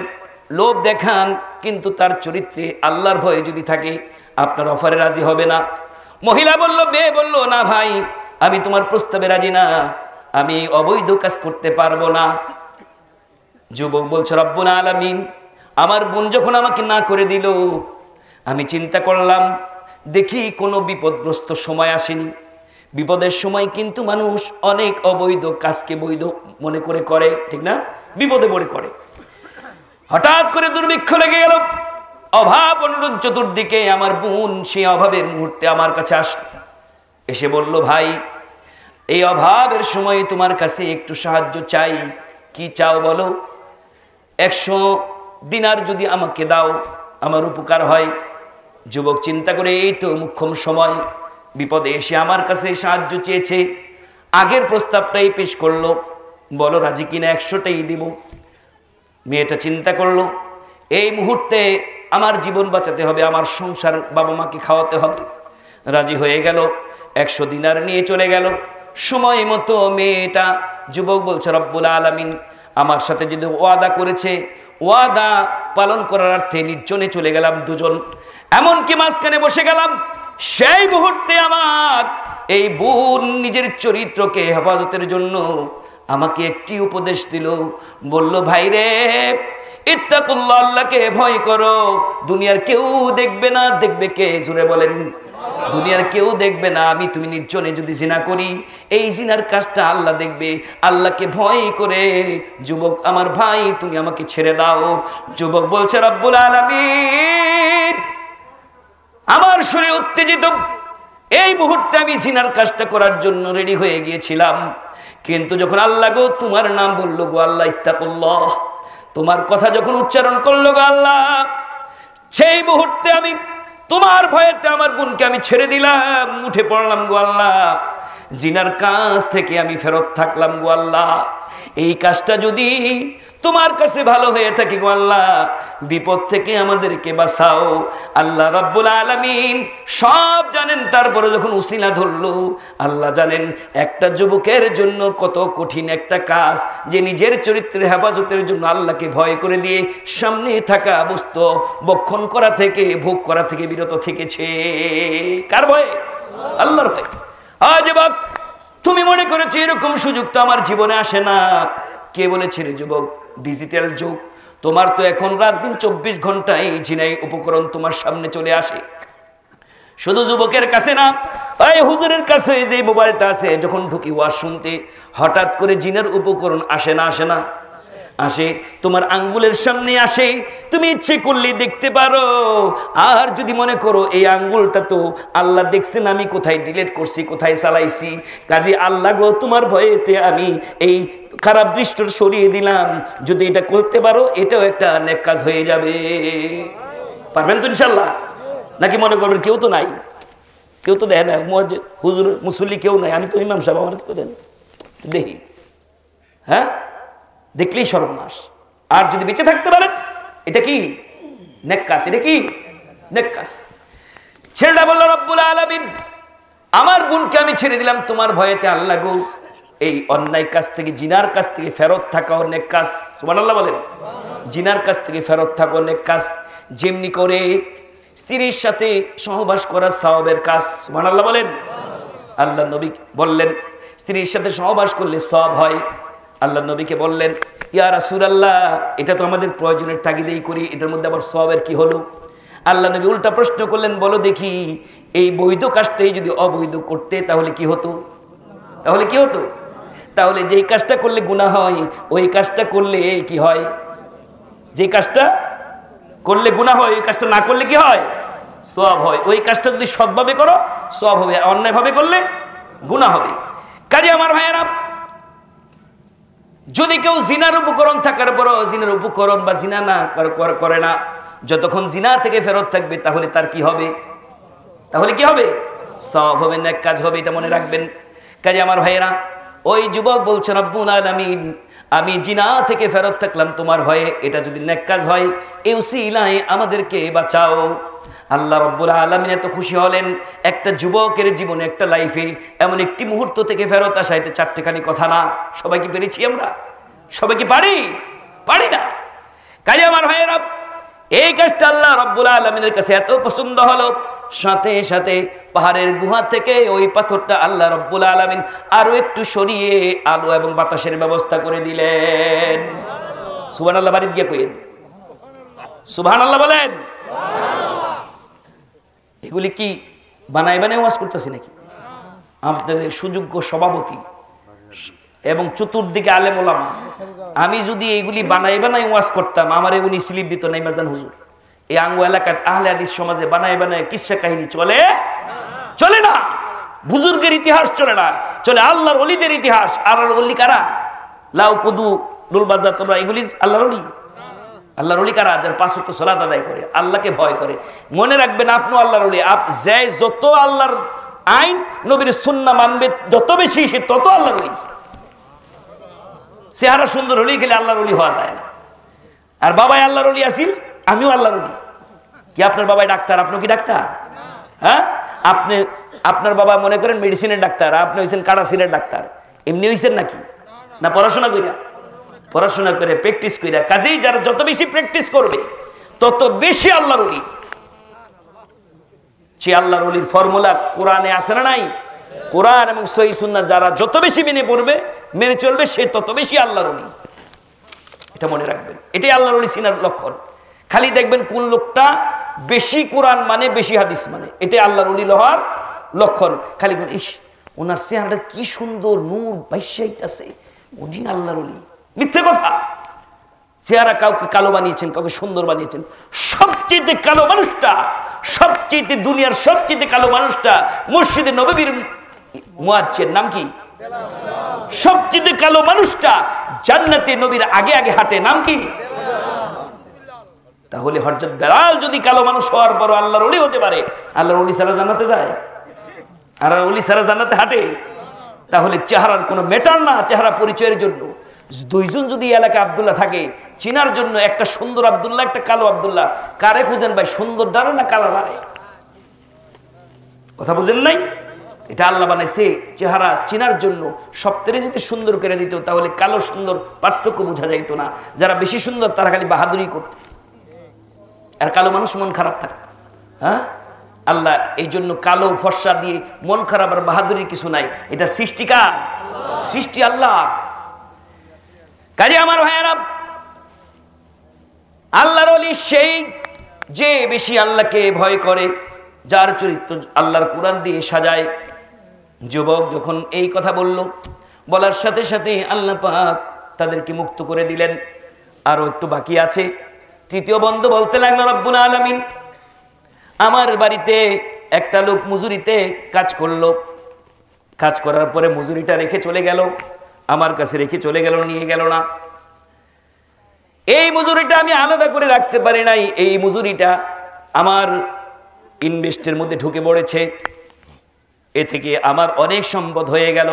লোভ দেখান, কিন্তু তার চরিত্রে আল্লাহর ভয়ে যদি থাকে, আপনার অফারে রাজি হবে না। মহিলা বলল, মেয়ে বলল, না ভাই, আমি তোমার প্রস্তাবে রাজি না, আমি অবৈধ কাজ করতে পারব না। যুবক বলছে, রব্বুল আলামিন আমার বোন যখন আমাকে না করে দিল, আমি চিন্তা করলাম, দেখি কোনো বিপদগ্রস্ত সময় আসেনি। বিপদের সময় কিন্তু মানুষ অনেক অবৈধ কাজকে বৈধ মনে করে করে, ঠিক না? বিপদে পড়ে করে। হঠাৎ করে দুর্ভিক্ষ লেগে গেল। অভাব অনুরোধ চতুর্দিকে আমার বোন সেই অভাবের মুহূর্তে আমার কাছে আসলো। এসে বলল, ভাই, এই অভাবের সময় তোমার কাছে একটু সাহায্য চাই। কি চাও বলো? একশো দিনার যদি আমাকে দাও, আমার উপকার হয়। যুবক চিন্তা করে, এই তো মুখ্যম সময়। বিপদে এসে আমার কাছে সাহায্য চেয়েছে। আগের প্রস্তাবটাই পেশ করল। বলো রাজি কিনা, একশোটাই দিব। মেয়েটা চিন্তা করল, এই মুহূর্তে আমার জীবন বাঁচাতে হবে, আমার সংসার বাবা মাকে খাওয়াতে হবে। রাজি হয়ে গেল, একশো দিনার নিয়ে চলে গেল। সময় মতো মেয়েটা, যুবক বলছে, রব্বুল আলমিন আমার সাথে যদি ওয়াদা করেছে, ওয়াদা পালন করার অর্থে নির্জনে চলে গেলাম দুজন। এমনকি মাঝখানে বসে গেলাম, সেই মুহূর্তে আমার এই বোন নিজের চরিত্রকে হেফাজতের জন্য আমাকে একটি উপদেশ দিল। বলল ভাই রে ইত্তাকুল্লাহ, আল্লাহকে ভয় করো। দুনিয়ার কেউ দেখবে না। দেখবে কে? জুড়ে বলেন। দুনিয়ার কেউ দেখবে না। আমি, তুমি নির্জনে যদি জিনা করি, এই জিনার কাজটা আল্লাহ দেখবে। আল্লাহকে ভয় করে, যুবক আমার ভাই, তুমি আমাকে ছেড়ে দাও। যুবক বলছে, রব্বুল আলামিন, আমার শরীর উত্তেজিত। এই মুহূর্তে আমি জিনার কাজটা করার জন্য রেডি হয়ে গিয়েছিলাম। কিন্তু যখন আল্লাহ গো তোমার নাম বলল গো আল্লাহ করল তোমার কথা যখন উচ্চারণ করল গো আল্লাহ, সেই মুহূর্তে আমি তোমার ভয়েতে আমার বোনকে আমি ছেড়ে দিলাম, উঠে পড়লাম গো আল্লাহ। জিনার কাজ থেকে আমি ফেরত থাকলাম গো আল্লাহ। এই কাজটা যদি তোমার কাছে ভালো হয়ে থাকে গো আল্লাহ, বিপদ থেকে আমাদেরকে বাঁচাও। আল্লাহ রব্বুল আলমিন সব জানেন, তারপরে যখন উসিলা ধরলো, আল্লাহ জানেন একটা যুবকের জন্য কত কঠিন একটা কাজ, যে নিজের চরিত্রের হেফাজতের জন্য আল্লাহকে ভয় করে দিয়ে সামনে থাকা বস্তু বক্ষণ করা থেকে, ভোগ করা থেকে বিরত থেকেছে। কার ভয়ে? আল্লাহর ভয়। আজ বাপ তুমি মনে করেছ এরকম সুযোগ তো আমার জীবনে আসে না। কে বলেছে রে যুবক? ডিজিটাল যুগ। তোমার তো এখন রাত দিন চব্বিশ ঘন্টায় ঝিনাই উপকরণ তোমার সামনে চলে আসে। শুধু যুবকের কাছে না এই হুজুরের কাছে যে মোবাইলটা আছে, যখন ঢুকি ওয়াজ শুনতে, হঠাৎ করে জিনের উপকরণ আসে না আসে না। আসে, তোমার আঙ্গুলের সামনে আসে, তুমি ইচ্ছে করলে দেখতে পারো। আর যদি মনে করো এই আঙ্গুলটা তো আল্লাহ দেখছেন আমি কোথায় ডিলেট করছি, কোথায় চালাইছি, কাজে আল্লাহ গো, তোমার ভয়েতে আমি এই খারাপ দৃষ্ট সরিয়ে দিলাম। যদি এটা করতে পারো, এটাও একটা নেক কাজ হয়ে যাবে। পারবেন তো ইনশাল্লাহ নাকি মনে করবেন কেউ তো নাই? কেউ তো দেয় না হুজুর মুসল্লি কেউ নাই, আমি তো ইমাম সাহেব, আমার তো দেন। দেখি। হ্যাঁ? দেখলেই সর্বনাশ। আর যদি বেঁচে থাকতে পারেন, এটা কি? নেক্কাস। এটা কি? নেক্কাস। ছেলেটা বলল রব্বুল আলামিন, আমার বোনকে আমি ছেড়ে দিলাম, তোমার ভয়েতে আল্লাহ গো। এই অন্যায় কাছ থেকে, জিনার কাছ থেকে ফেরত থাকা অনেক কাজ সুবহানাল্লাহ বলেন। জিনার কাছ থেকে ফেরত থাকা অনেক কাজ যেমনি করে স্ত্রীর সাথে সহবাস করা সাওয়াবের কাজ। সুমান আল্লাহ বলেন। আল্লাহ নবী বললেন, স্ত্রীর সাথে সহবাস করলে সব হয়। আল্লাহ নবীকে বললেন, ইয়া রাসূলুল্লাহ, এটা তো আমাদের প্রয়োজনের তাগিদেই করি, এটার মধ্যে আবার সবের কি হলো? আল্লাহ নবী উল্টা প্রশ্ন করলেন, বলো দেখি, এই বৈধ কাজটাই যদি অবৈধ করতে, তাহলে কি হতো? তাহলে কি হতো? তাহলে যেই কাজটা করলে গুনাহ হয়, ওই কাজটা করলে কি হয়? যে কাজটা করলে গুনাহ হয়, ওই কাজটা না করলে কি হয়? সব হয়। ওই কাজটা যদি সৎভাবে করো সব হবে। আর অন্যায়ভাবে করলে গুনাহ হবে। কাজে আমার ভাইয়েরা যদি কেউ জিনার উপকরণ থাকার পরও জিনার উপকরণ বা জিনা না কর- না, যতক্ষণ জিনা থেকে ফেরত থাকবে, তাহলে তার কি হবে? তাহলে কি হবে? সব হবে না কাজ হবে, এটা মনে রাখবেন। কাজে আমার ভাইয়েরা, ওই যুবক বলছেন রব্বুল আলামিন, আমি জিনা থেকে ফেরত থাকলাম তোমার ভয়ে। এটা যদি নেক কাজ হয়, এই উসিলায় আমাদেরকে বাঁচাও। আল্লাহ রব্বুল আলমিন এত খুশি হলেন। একটা যুবকের জীবনে, একটা লাইফে এমন একটি মুহূর্ত থেকে ফেরত আসা এটা চারটেখানি কথা না। সবাই কি পেরেছি আমরা? সবাই কি পারি? পারি না। কাজে আমার ভাইয়েরা এই কাজটা আল্লাহ রব্বুল আলমিনের কাছে এত পছন্দ হলো। সাথে সাথে পাহাড়ের গুহা থেকে ওই পাথরটা আল্লাহ রব্বুল আলমিন আরও একটু সরিয়ে আলো এবং বাতাসের ব্যবস্থা করে দিলেন। সুবান আল্লাহ বাড়ির গিয়ে কইন সুবহান আল্লাহ বলেন। এগুলি কি বানাই বানাই ওয়াজ করতেছি নাকি? আপনাদের সুযোগ্য সভাপতি এবং চতুর্দিকে আলেম ওলামা। আমি যদি এইগুলি বানাই বানাই ওয়াজ করতাম, আমার উনি স্লিপ দিত নাই মাজান হুজুর। এই আঙ্গু এলাকার আহলে হাদিস সমাজে বানাই বানাই কিসা কাহিনী চলে? চলে না। বুজুর্গের ইতিহাস চলে না। চলে আল্লাহর অলিদের ইতিহাস। আর অলি কারা? লাউ কদু ডুলবাদা তোমরা এগুলি আল্লাহর অলি আল্লাহর অলি কারা? যার পাঁচ তো সলাত আদায় করে, আল্লাহকে ভয় করে। মনে রাখবেন আপনি আল্লাহর অলি আপ যে যত আল্লাহর আইন নবীর সুন্না মানবে, যত বেশি সে তত আল্লাহর অলি চেহারা সুন্দর হলেই গেলে আল্লাহর অলি হওয়া যায় না। আর বাবাই আল্লাহর অলি আসিল আমিও আল্লাহর অলি কি আপনার বাবাই ডাক্তার? আপনি কি ডাক্তার? হ্যাঁ? আপনি, আপনার বাবা মনে করেন মেডিসিনের ডাক্তার আপনি হয়েছেন কারাসিনের ডাক্তার। এমনি হয়েছেন নাকি? না, পড়াশোনা কইরা। পড়াশোনা করে প্র্যাকটিস কইরা, কাজেই যারা যত বেশি প্র্যাকটিস করবে, তত বেশি আল্লাহর অলি সে আল্লাহর অলির ফর্মুলা কোরআনে আসে না নাই? কোরআন এবং সহি যারা যত বেশি মেনে পড়বে, মেনে চলবে, সে তত বেশি আল্লাহর অলি এটা মনে রাখবেন। এটাই আল্লাহর অলি সিনার লক্ষণ। খালি দেখবেন কোন লোকটা বেশি কোরআন মানে বেশি হাদিস মানে। এটাই আল্লাহর অলি লহার লক্ষণ। খালি ইস, ওনার চেহারাটা কি সুন্দর, নূর বাইশাইতাছে উনি আল্লাহর অলি মিথ্যে কথা। চেহারা কাউকে কালো বানিয়েছেন, কাউকে সুন্দর বানিয়েছেন। সবচেয়ে কালো মানুষটা সবচেয়ে দুনিয়ার সবচেয়ে কালো মানুষটা মসজিদে নবীর মুয়াজ্জের নাম কি? সবচেয়ে কালো মানুষটা জান্নাতে নবীর আগে আগে হাঁটে, নাম কি? তাহলে হরজত বেলাল যদি কালো মানুষ হওয়ার পর আল্লাহর অলি হতে পারে, আল্লাহর অলি সারা জান্নাতে যায়? আর অলি সারা জান্নাতে হাঁটে? তাহলে চেহারার কোনো মেটার না, চেহারা পরিচয়ের জন্য। দুইজন যদি এলাকা আবদুল্লাহ থাকে, চিনার জন্য একটা সুন্দর আবদুল্লাহ, একটা কালো আবদুল্লাহ, কারে খুঁজেন ভাই? সুন্দর ডারে না কালো ডারে কথা বুঝেন নাই? এটা আল্লাহ বানাইছে চেহারা চিনার জন্য। সপ্তাহে যদি সুন্দর করে দিত, তাহলে কালো সুন্দর পার্থক্য বোঝা যাইতো না। যারা বেশি সুন্দর, তারা খালি বাহাদুরি করত। আর কালো মানুষ মন খারাপ থাকত। হ্যাঁ? আল্লাহ এই জন্য কালো ফর্সা দিয়ে মন খারাপ আর বাহাদুরির কিছু নাই। এটা সৃষ্টিকার। সৃষ্টি আল্লাহ কাজে আমার ভাইয়ারা, আল্লাহর অলি সেই যে বেশি আল্লাহকে ভয় করে, যার চরিত্র আল্লাহর কোরআন দিয়ে সাজায়। যুবক যখন এই কথা বলল, বলার সাথে সাথে আল্লাহ পাক তাদেরকে মুক্ত করে দিলেন। আরও একটু বাকি আছে। তৃতীয় বন্ধ বলতে লাগল, রব্বুল আলামিন, আমার বাড়িতে একটা লোক মজুরিতে কাজ করল। কাজ করার পরে মজুরিটা রেখে চলে গেল। আমার কাছে রেখে চলে গেল, নিয়ে গেল না। এই মজুরিটা আমি আলাদা করে রাখতে পারি নাই। এই মজুরিটা আমার ইনভেস্টের মধ্যে ঢুকে পড়েছে। এ থেকে আমার অনেক সম্পদ হয়ে গেল।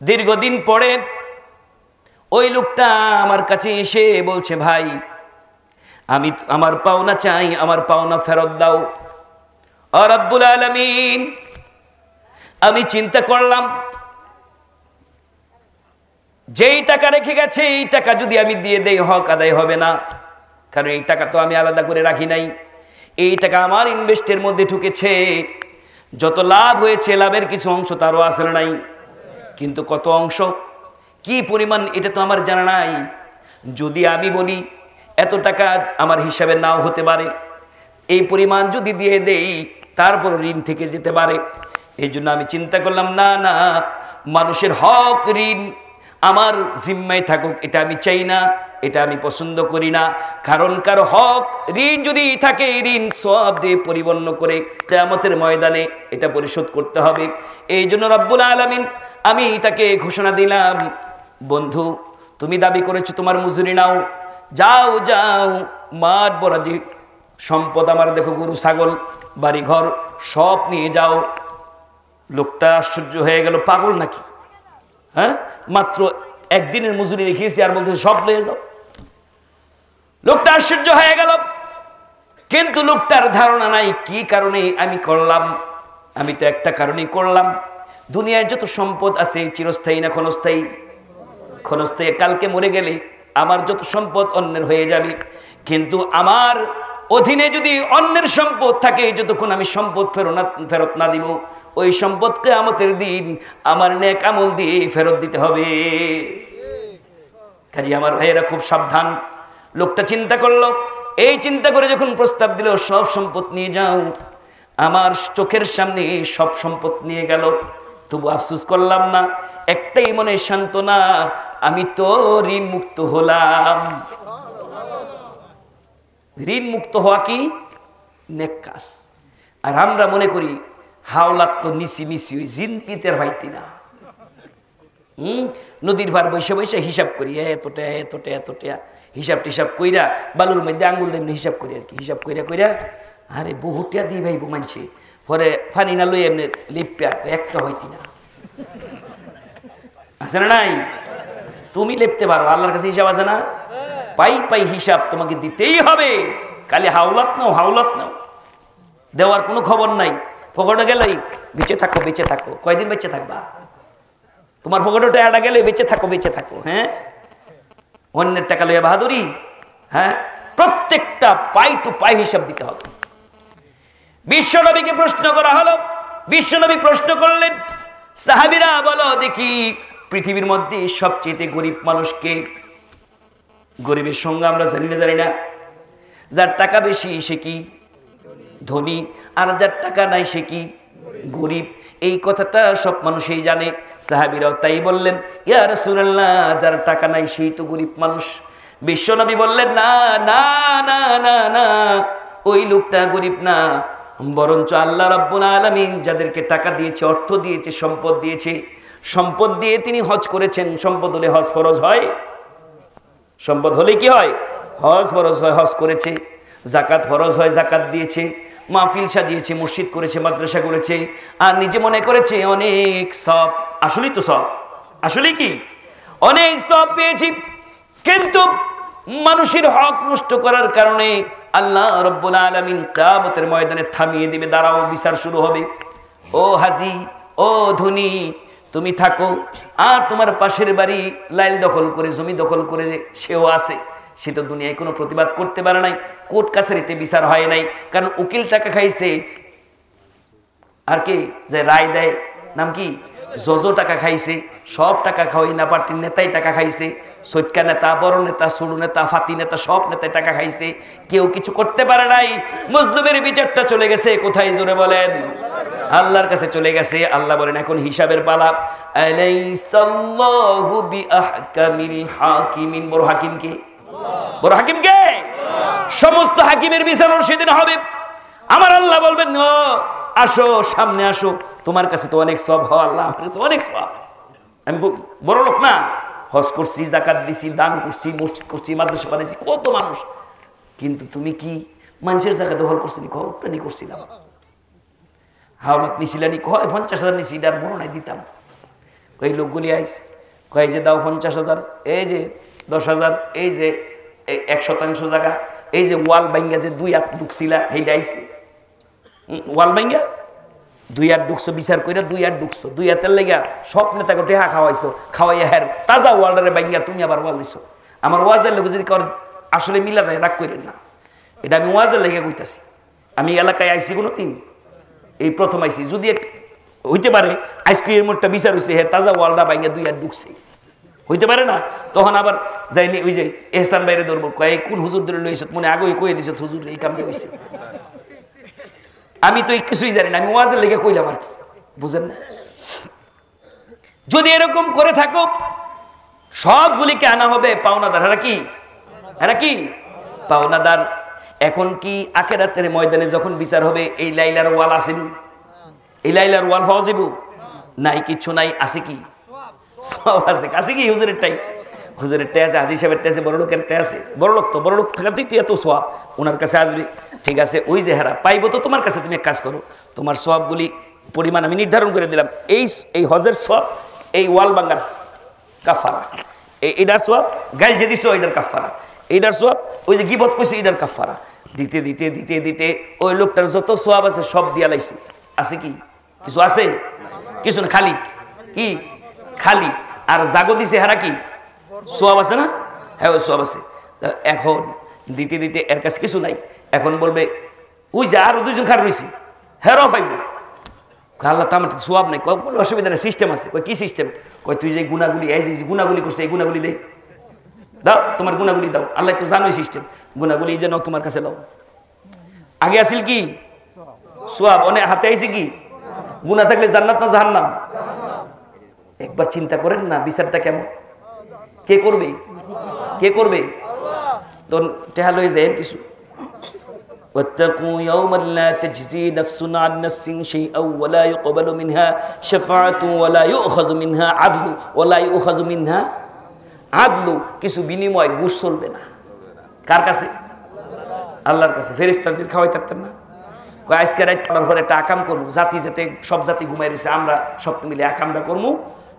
দীর্ঘদিন পরে ওই লোকটা আমার কাছে এসে বলছে, ভাই, আমি আমার পাওনা চাই, আমার পাওনা ফেরত দাও। আর আব্বুল আলমিন, আমি চিন্তা করলাম যেই টাকা রেখে গেছে, এই টাকা যদি আমি দিয়ে দেই, হক আদায় হবে না। কারণ এই টাকা তো আমি আলাদা করে রাখি নাই। এই টাকা আমার ইনভেস্টের মধ্যে ঢুকেছে। যত লাভ হয়েছে, লাভের কিছু অংশ তারও আসলে নাই। কিন্তু কত অংশ? কি পরিমাণ, এটা তো আমার জানা নাই। যদি আমি বলি, এত টাকা আমার হিসাবে নাও হতে পারে। এই পরিমাণ যদি দিয়ে দেই, তারপর ঋণ থেকে যেতে পারে। এই জন্য আমি চিন্তা করলাম, না না, মানুষের হক, ঋণ আমার জিম্মায় থাকুক, এটা আমি চাই না, এটা আমি পছন্দ করি না। কারণ কারও হক, ঋণ যদি থাকে, ঋণ সব দিয়ে পরিপন্ন করে কেয়ামতের ময়দানে এটা পরিশোধ করতে হবে। এই জন্য রব্বুল আলমিন আমি তাকে ঘোষণা দিলাম, বন্ধু, তুমি দাবি করেছ তোমার মজুরি নাও। যাও যাও, মাঠ বরাজি, সম্পদ আমার দেখো গরু, ছাগল বাড়ি ঘর সব নিয়ে যাও। লোকটা আশ্চর্য হয়ে গেল, পাগল নাকি? হ্যাঁ? মাত্র একদিনের মজুরি রেখেছি আর বলতে সব নিয়ে যাও। লোকটা আশ্চর্য হয়ে গেল। কিন্তু লোকটার ধারণা নাই, কি কারণে আমি করলাম? আমি তো একটা কারণেই করলাম। দুনিয়ার যত সম্পদ আছে, চিরস্থায়ী না ক্ষণস্থায়ী? ক্ষণস্থায়ী কালকে মরে গেলে আমার যত সম্পদ অন্যের হয়ে যাবে। কিন্তু আমার অধীনে যদি অন্যের সম্পদ থাকে, যতক্ষণ আমি সম্পদ ফেরত ফেরত না দিব ওই সম্পদকে আমতের দিন আমার নেক আমল দিয়ে ফেরত দিতে হবে। কাজে আমার ভাইয়েরা খুব সাবধান। লোকটা চিন্তা করল। এই চিন্তা করে যখন প্রস্তাব দিল, সব সম্পদ নিয়ে যাও। আমার চোখের সামনে সব সম্পদ নিয়ে গেল। তবু আফসুস করলাম না। একটাই মনে সান্ত্বনা, আমি তো ঋণ মুক্ত হলাম। ঋণ মুক্ত হওয়া কি? নেক কাজ। আর আমরা মনে করি হাওলাত তো নিসি মিসি ওই জিন্দিগিতে ভাইতি না। হম? নদীর ভার বসে বসে হিসাব করি এতটা এতটা এতটা হিসাব টিসাব কইরা, বালুর মধ্যে আঙ্গুল দেমনি হিসাব করি আর কি, হিসাব কইরা কইরা, আরে বহুটিয়া দিই ভাই মানছে। পরে ফানি না লই এমনি লিপিয়া একটা হইতি না। আছে না নাই? তুমি লেপতে পারো, আল্লাহর কাছে হিসাব আছে না? পাই পাই হিসাব তোমাকে দিতেই হবে। খালি হাওলাত নাও হাওলাত নাও। দেওয়ার কোনো খবর নাই। পকেটে গেলেই বেঁচে থাকো বেঁচে থাকো। কয়দিন বেঁচে থাকবা? তোমার পকেটে আডা গেলে বেঁচে থাকো বেঁচে থাকো হ্যাঁ? অন্যের টাকা লইয়া বাহাদুরি হ্যাঁ? প্রত্যেকটা পাই টু পাই হিসাব দিতে হবে। বিশ্বনবীকে প্রশ্ন করা হলো, বিশ্বনবী প্রশ্ন করলেন, সাহাবিরা বলো, দেখি পৃথিবীর মধ্যে সবচেয়ে গরিব মানুষকে গরিবের সঙ্গে আমরা জানি না জানি না। যার টাকা বেশি, সে কি? ধনী, আর যার টাকা নাই সে কি গরিব? এই কথাটা সব মানুষই জানে। সাহাবিরাও তাই বললেন, ইয়া রাসূলুল্লাহ, যার টাকা নাই সেই তো গরিব মানুষ। বিশ্বনবী বললেন, না না না না না, ওই লোকটা গরিব না। বরঞ্চ আল্লাহ রাব্বুল আলামিন যাদেরকে টাকা দিয়েছে, অর্থ দিয়েছে, সম্পদ দিয়েছে, সম্পদ দিয়ে তিনি হজ করেছেন। সম্পদ হলে হজ ফরজ হয়? সম্পদ হলে কি হয়? হজ ফরজ হয়, হজ করেছে। জাকাত ফরজ হয়, জাকাত দিয়েছে, মাহফিল সাজিয়েছে, মসজিদ করেছে, মাদ্রাসা করেছে, আর নিজে মনে করেছে অনেক সব, আসলেই তো সব, আসলেই কি? অনেক সব পেয়েছি, কিন্তু মানুষের হক নষ্ট করার কারণে আল্লাহ রব্বুল আলমিন কামতের ময়দানে থামিয়ে দিবে, দাঁড়াও, বিচার শুরু হবে। ও হাজি, ও ধনী, তুমি থাকো, আর তোমার পাশের বাড়ি লাইল দখল করে, জমি দখল করে সেও আছে। সে তো দুনিয়ায় কোনো প্রতিবাদ করতে পারে নাই, কোর্ট কাছারিতে বিচার হয় নাই, কারণ উকিল টাকা খাইছে। আর কি? যে রায় দেয়, নাম কি? জজো টাকা খাইছে, সব টাকা খাওয়াই না পার্টির নেতাই টাকা খাইছে সৈটকা নেতা, বড় নেতা, সরু নেতা, ফাতি নেতা, সব নেতাই টাকা খাইছে, কেউ কিছু করতে পারে নাই। মজলুমের বিচারটা চলে গেছে, কোথায় জোরে বলেন? আল্লাহর কাছে চলে গেছে, আল্লাহ বলেন, এখন হিসাবের পালা। বড় হাকিম কে? বড় হাকিম কে? সমস্ত হাকিমের বিচার ওর সেদিন হবে। আমার আল্লাহ বলবেন আসো, সামনে আসো। তোমার কাছে তো অনেক সব হওয়া, আল্লাহ আমার কাছে অনেক সব আমি বড় লোক না? হজ করছি জাকাত দিছি, দান করছি, মসজিদ করছি, মাদ্রাসা বানিয়েছি কত মানুষ। কিন্তু তুমি কি মানুষের জায়গা দখল করছিলি কটানি করছিলাম? হাওলাত নিছিলানি কয়, পঞ্চাশ হাজার নিছি, এটার বর্ণায় দিতাম। কই লোকগুলি আইস কয় যে দাও পঞ্চাশ হাজার, এই যে দশ হাজার, এই যে এক শতাংশ জায়গা, এই যে ওয়াল বাইঙ্গা যে দুই হাত ঢুকছিলা সেইটা আইসি ওয়াল বাইঙ্গা দুই হাত ঢুকছো, বিচার কইরা দুই হাত ঢুকছো। দুই হাতের লেগা সব নেতাকে টেহা খাওয়াইছো, খাওয়াইয়া হ্যার তাজা ওয়ালটারে বাইঙ্গা তুমি আবার ওয়াল দিছো। আমার ওয়াজের লোক যদি কর আসলে মিলা দেয় রাগ করেন না। এটা আমি ওয়াজের লেগে কইতাছি। আমি এলাকায় আইসি কোনো দিন এই প্রথম আইসি যদি হইতে পারে, আইসক্রিমের মোটটা বিচার হয়েছে হ্যাঁ তাজা ওয়ালটা বাইঙ্গা দুই হাত ঢুকছে। হইতে পারে না। তখন আবার যাইনি, ওই যে এহসান বাইরে ধরবো। কয়েক কোন হুজুর ধরে লইছ? মনে আগে কয়ে দিছ, হুজুর, এই কাম যে হয়েছে আমি তো কিছুই জানি না, আমি ওয়াজের লেগে কইলাম আর কি, বুঝেন না? যদি এরকম করে থাকো, সবগুলিকে আনা হবে পাওনাদার। এরা কি? এরা কি? পাওনাদার। এখন কি আখেরাতের ময়দানে যখন বিচার হবে, এই লাইলার ওয়াল আসেনি এই লাইলার ওয়াল যাব নাই, কিচ্ছু নাই, আছে কি? সব আছে। কাছে কি হুজুরের টাই হুজুরের টে আছে, হাজি সাহেবের টে আছে, বড় লোকের টে আছে। বড় লোক তো, বড় লোক থাকাতেই তুই এত সোয়াব ওনার কাছে আসবি। ঠিক আছে, ওই যে হেরা, পাইবো তো তোমার কাছে, তুমি এক কাজ করো। তোমার সোয়াবগুলি পরিমাণ আমি নির্ধারণ করে দিলাম। এই এই হজের সব এই ওয়াল বাঙ্গার কাফারা এই- এটার সব গাইল যে দিছো এটার কাফারা এইটার সব ওই যে গিবত কইছে এটার কাফারা দিতে দিতে দিতে দিতে ওই লোকটার যত সোয়াব আছে সব দিয়া লাইছে। আছে কি? কিছু আছে? কিছু না, খালি? কি? খালি। আর জাগো দিছে হারা কি? সোয়াব আছে না? হ্যাঁ সোয়াব আছে। এখন দিতে দিতে এর কাছে কিছু নাই। এখন বলবে, ওই যে আরও দুজন খার রয়েছে। হেরো পাইব। আল্লাহ তো আমার সোয়াব নাই। কোনো অসুবিধা নেই সিস্টেম আছে। কয়, কি সিস্টেম কয়, তুই যে গুণাগুলি, এই যে গুণাগুলি করছে, এই গুণাগুলি দে দাও, তোমার গুণাগুলি দাও। আল্লাহ তো জানোই সিস্টেম গুণাগুলি যেন তোমার কাছে দাও। আগে আসিল কি? সোয়াব। অনেক হাতে আইছে কি? গুণা থাকলে জান্নাত না জাহান্নাম? একবার চিন্তা করেন না বিচারটা কেমন কে করবে কে করবে তো টেহা লয়ে যায় কিছু واتقوا يوما لا تجزي نفس عن نفس شيئا ولا يقبل منها شفاعة ولا يؤخذ منها عدل ولا يؤخذ منها عدل কিছু বিনিময় ঘুষ চলবে না কার কাছে আল্লাহর কাছে ফেরেস্তাদের খাওয়াই থাকতেন না কয় আজকে রাত পড়ার পরে একটা আকাম করবো জাতি যাতে সব জাতি ঘুমাই রয়েছে আমরা সব মিলে আকামটা করবো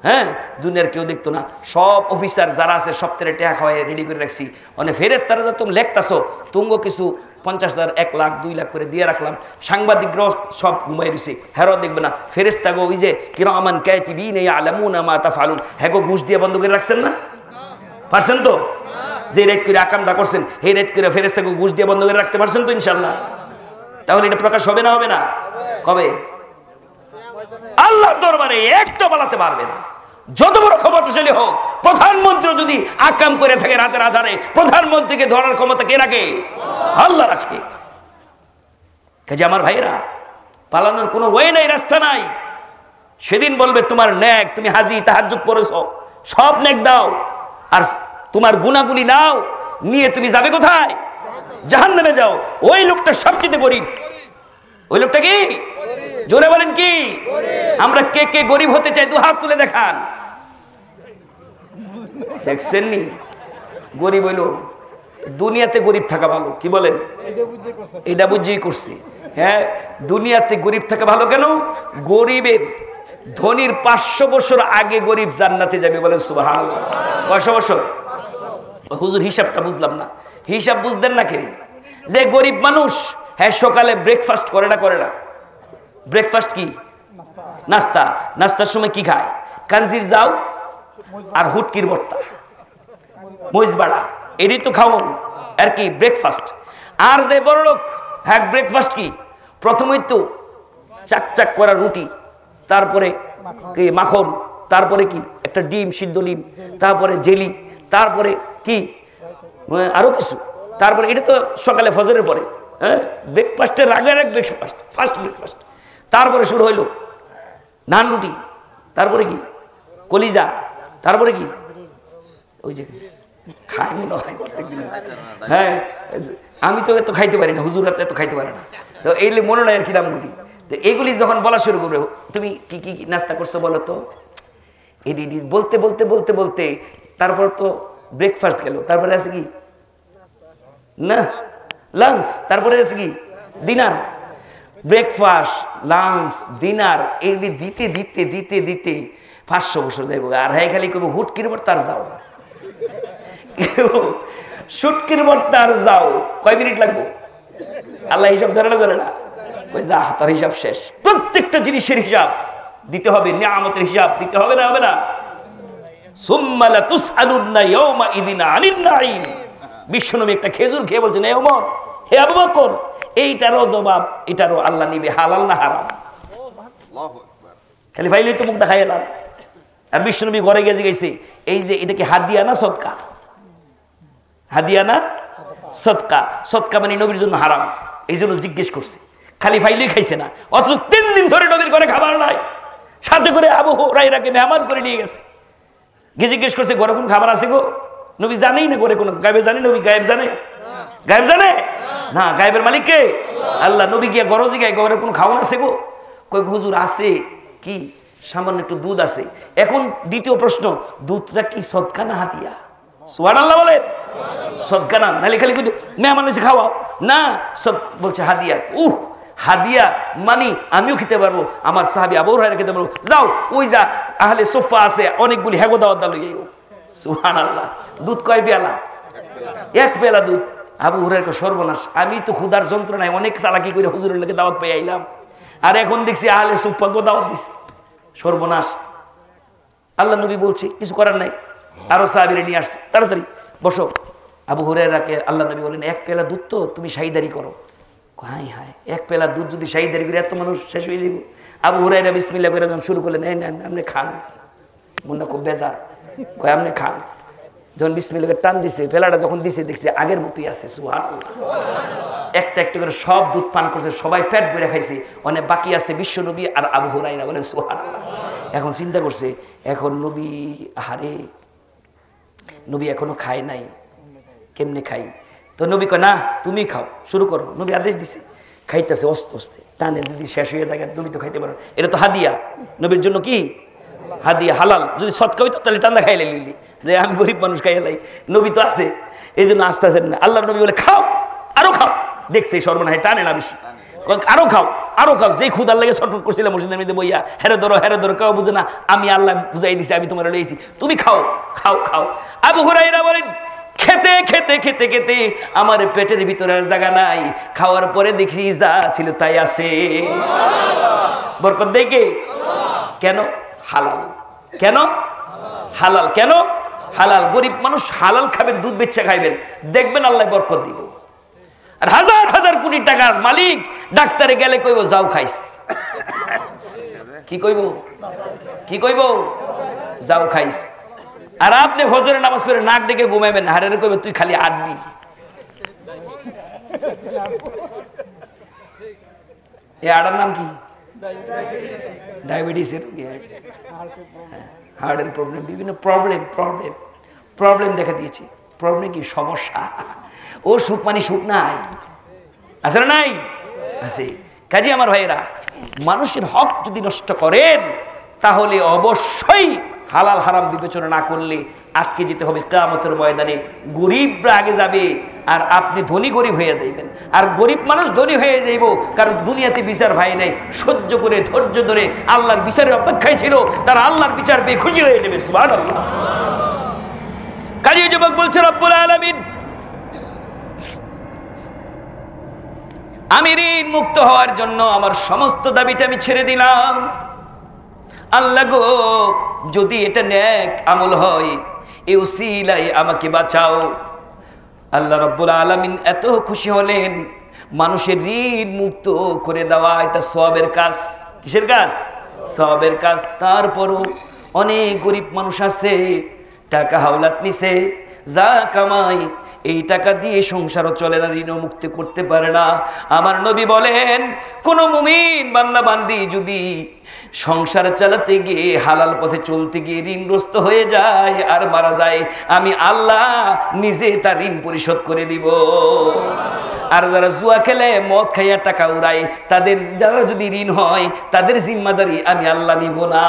হ্যাঁ? দুনিয়ার কেউ দেখতো না। সব অফিসার যারা আছে, সব তেরে টেয়া খাওয়াই রেডি করে রাখছি। মানে ফেরেস তারা যা তুমি লেখতাছো, তুঙ্গ কিছু পঞ্চাশ হাজার, এক লাখ, দুই লাখ করে দিয়ে রাখলাম। সাংবাদিকরাও সব ঘুমাই রয়েছে হেরো দেখবে না। ফেরেস্তাগো ওই যে কিরমান ক্যাটিবি নেই আলামুন আমা তা ফালুন হ্যাগো ঘুষ দিয়ে বন্ধ করে রাখছেন না? পারছেন তো? যে রেট করে আকামটা করছেন এই রেট করে ফেরেস্তাকে ঘুষ দিয়ে বন্ধ করে রাখতে পারছেন তো ইনশাল্লাহ তাহলে এটা প্রকাশ হবে না হবে না? কবে? আল্লাহর দরবারে একটা বলাতে পারবে না। যত বড় ক্ষমতাশালী হোক, প্রধানমন্ত্রী যদি আকাম করে থাকে রাতের আধারে, প্রধানমন্ত্রীকে ধরার ক্ষমতা কে রাখে? আল্লাহ রাখে। কাজে আমার ভাইরা পালানোর কোনো ওয়ে নাই, রাস্তা নাই। সেদিন বলবে, তোমার ন্যাক, তুমি হাজি তাহাজুদ পড়েছ। সব ন্যাক দাও। আর তোমার গুণাগুলি নাও। নিয়ে তুমি যাবে কোথায়? জাহান নামে যাও। ওই লোকটা সবচেয়ে গরিব। ওই লোকটা কি? জোরে বলেন কি? আমরা কে কে গরিব হতে চাই দু হাত তুলে দেখান। দেখছেন নি গরিব হইল, দুনিয়াতে গরিব থাকা ভালো, কি বলেন? এটা বুঝিয়ে করছি। হ্যাঁ দুনিয়াতে গরিব থাকা ভালো কেন? গরিবের ধনির পাঁচশো বছর আগে গরিব জান্নাতে যাবে বলেন সুবাহ কয়শো বছর? হুজুর, হিসাবটা বুঝলাম না। হিসাব বুঝতেন না কে? যে গরিব মানুষ হ্যাঁ সকালে ব্রেকফাস্ট করে না করে না। ব্রেকফাস্ট কি? নাস্তা। নাস্তার সময় কি খায়? কাঞ্জির যাও আর হুটকির ভর্তা। মহিষবাড়া এটাই তো খাওন আর কি? ব্রেকফাস্ট আর যে বড় লোক হ্যাঁ ব্রেকফাস্ট কি? প্রথমেই তো চাক চাক করা রুটি তারপরে কি মাখন তারপরে কি? একটা ডিম সিদ্ধ ডিম তারপরে জেলি তারপরে কি? আহ, আরও কিছু। তারপরে এটা তো সকালে ফজরের পরে হ্যাঁ? ব্রেকফাস্টের আগের এক ব্রেকফাস্ট ফার্স্ট ব্রেকফাস্ট তারপরে শুরু হইল নান রুটি, তারপরে কি? কলিজা, তারপরে কি? ওই যে মনে হয় প্রত্যেকদিন। হ্যাঁ আমি তো এত খাইতে পারি না হুজুর তো এত খাইতে পারে না। তো এইগুলি মনে নাই আর কি তো এইগুলি যখন বলা শুরু করবে, তুমি কি কি নাস্তা করছ বলো তো? এডি বলতে বলতে বলতে বলতে তারপর তো ব্রেকফাস্ট গেল। তারপরে আছে কি? না লাঞ্চ তারপরে আছে কি? ডিনার ব্রেকফাস্ট লাঞ্চ ডিনার এগুলি দিতে দিতে দিতে দিতে পাঁচশো বছর যাইব। আর হ্যাঁ খালি কবে হুটকির পর তার যাও শুটকির পর তার যাও। কয় মিনিট লাগবো? আল্লাহ হিসাব জানে না জানে না। ওই যা, তার হিসাব শেষ। প্রত্যেকটা জিনিসের হিসাব দিতে হবে, নিয়ামতের হিসাব দিতে হবে না হবে না। বিশ্বনবী একটা খেজুর খেয়ে বলছেন, হে এইটারও জবাব, এটারও আল্লাহ নিবে, হালাল না হারাম? খালি ফাইলেই তো মুখ দেখাই এলাম। আর বিশ্বনবী ঘরে গেছে গেছে এই যে এটা কি হাদিয়া না সৎকা হাদিয়া না সৎকা সৎকা মানে নবীর জন্য হারাম। এই জন্য জিজ্ঞেস করছে। খালি ফাইলেই খাইছে না, অথচ তিন দিন ধরে নবীর ঘরে খাবার নাই। সাথে করে আবু রাইরাকে মেহমান করে নিয়ে গেছে। গিয়ে জিজ্ঞেস করছে, ঘরে কোন খাবার আছে গো? নবী জানেই না ঘরে কোনো, গায়েবে জানে? নবী গায়েব জানে? গায়েব জানে? না, গায়েবের মালিক কে? আল্লাহ, নবী গিয়া গরজি গায়ে ঘরে কোন খাওয়ান আছে গো কই হুজুর আছে। কি? সামান্য একটু দুধ আছে। এখন দ্বিতীয় প্রশ্ন, দুধটা কি সদকা না হাতিয়া? না বলছে হাদিয়া উহ হাদিয়া মানি আমিও খেতে পারব, আমার খেতে পারব। যাও, ওই যা, আহলে সোফা আছে, অনেকগুলি হেগো দাওয়া দাও সুহান আল্লাহ দুধ কয় পেয়ালা? এক পেলা দুধ। আবু হুরের সর্বনাশ। আমি তো ক্ষুদার যন্ত্রণায় অনেক চালাকি করে হুজুরের লাগে দাওয়াত পেয়ে আইলাম। আর এখন দেখছি আহলে সুপ্পাকে দাওয়াত দিছে। সর্বনাশ। আল্লাহ নবী বলছে, কিছু করার নাই। আরও সাহাবিরে নিয়ে আসছে। তাড়াতাড়ি, বসো। আবু হুরেরাকে আল্লাহ নবী বলেন, এক পেলা দুধ তো তুমি সাইদারি করো। হাই হাই এক পেলা দুধ যদি সাইদারি করে এত মানুষ শেষ হয়ে যাব আবু হুরাইরা বিসমিল্লা করে যখন শুরু করলেন, এই নেন আপনি খান। মনে খুব বেজার। কয়, আপনি খান। যখন বিসমিল্লাকে টান দিছে, ফেলাটা যখন দিছে, দেখছি আগের মতোই আছে সুহান একটা একটা করে সব দুধ পান করছে, সবাই পেট ভরে খাইছে, অনেক বাকি আছে বিশ্ব নবী আর আবু হুরাইরা বলেন সুহান এখন চিন্তা করছে, এখন নবী হারে নবী এখনও খায় নাই, কেমনে খাই? তো নবী কয়, না, তুমি খাও, শুরু করো। নবী আদেশ দিছে, খাইতেছে অস্তে অস্তে। টানে যদি শেষ হয়ে থাকে নবী তো খাইতে পারো। এটা তো হাদিয়া। নবীর জন্য কি? হাদিয়া, হালাল। যদি সৎকা তো তাহলে টান্দা খাইলে লিলি। যে আমি গরিব মানুষ খাইয়ে লাই। নবী তো আছে এই জন্য আস্তে আস্তে না। আল্লাহ নবী বলে, খাও, আরও খাও। দেখছে এই টানে না বেশি। আরও খাও আরও খাও। যেই খুদার লাগে ছটফট করছিলাম মসজিদের মধ্যে বইয়া, হেরে ধরো হেরে ধরো। কেউ বুঝে না, আমি আল্লাহ বুঝাই দিছি, আমি তোমার লইছি। তুমি খাও খাও খাও। আবু হুরাইরা বলেন, খেতে খেতে খেতে খেতে আমার পেটের ভিতরে আর জায়গা নাই। খাওয়ার পরে দেখি যা ছিল তাই আছে। বরকত দেখে কেন? হালাল। কেন? হালাল। কেন? হালাল, গরিব মানুষ হালাল খাবেন দুধ বেচা খাইবেন। দেখবেন আল্লাহ বরকত দিব। আর হাজার হাজার কোটি টাকার মালিক ডাক্তারে গেলে কইব, যাও খাইস। কি কইব? কি কইব? যাও খাইস। আর আপনি ফজরের নামাজ পড়ে নাক ডেকে ঘুমাইবেন হারের কইবে, তুই খালি আটবি। এ আড়ার নাম কি? ডায়াবেটিসের? হার্টের প্রবলেম, বিভিন্ন প্রবলেম প্রবলেম প্রবলেম দেখা দিয়েছে। প্রবলেম কি? সমস্যা। ও সুখ মানে সুখ নাই। আছে না নাই? আছে। কাজে আমার ভাইয়েরা, মানুষের হক যদি নষ্ট করেন, তাহলে অবশ্যই হালাল হারাম বিবেচনা না করলে আটকে যেতে হবে কামতের ময়দানে। গরিবরা আগে যাবে আর আপনি ধনী গরিব হয়ে যাইবেন। আর গরিব মানুষ ধনী হয়ে যাইব কারণ দুনিয়াতে বিচার ভাই নাই। সহ্য করে, ধৈর্য ধরে আল্লাহর বিচারের অপেক্ষায় ছিল, তারা আল্লাহর বিচার পেয়ে খুশি হয়ে যাবে কাজী যুবক বলছে, রব্বুল আলমিন, আমি ঋণ মুক্ত হওয়ার জন্য আমার সমস্ত দাবিটা আমি ছেড়ে দিলাম। আল্লাহ গো, যদি এটা ন্যাক আমল হয় আমাকে বাঁচাও। আল্লাহ রব্বুল আলমিন এত খুশি হলেন, মানুষের ঋণ মুক্ত করে দেওয়া এটা সবের কাজ। কিসের কাজ? সবের কাজ। তারপরও অনেক গরিব মানুষ আছে, টাকা হাওলাত নিছে, যা কামাই এই টাকা দিয়ে সংসারও চলে না ঋণ মুক্তি করতে পারে না। আমার নবী বলেন, কোন মুমিন বান্দা বান্দি যদি সংসার চালাতে গিয়ে, হালাল পথে চলতে গিয়ে ঋণগ্রস্ত হয়ে যায় আর মারা যায়, আমি আল্লাহ নিজে তার ঋণ পরিশোধ করে দিব। আর যারা জুয়া খেলে, মদ খাইয়া টাকা উড়ায়, তাদের, যারা যদি ঋণ হয়, তাদের জিম্মাদারি আমি আল্লাহ নিব না।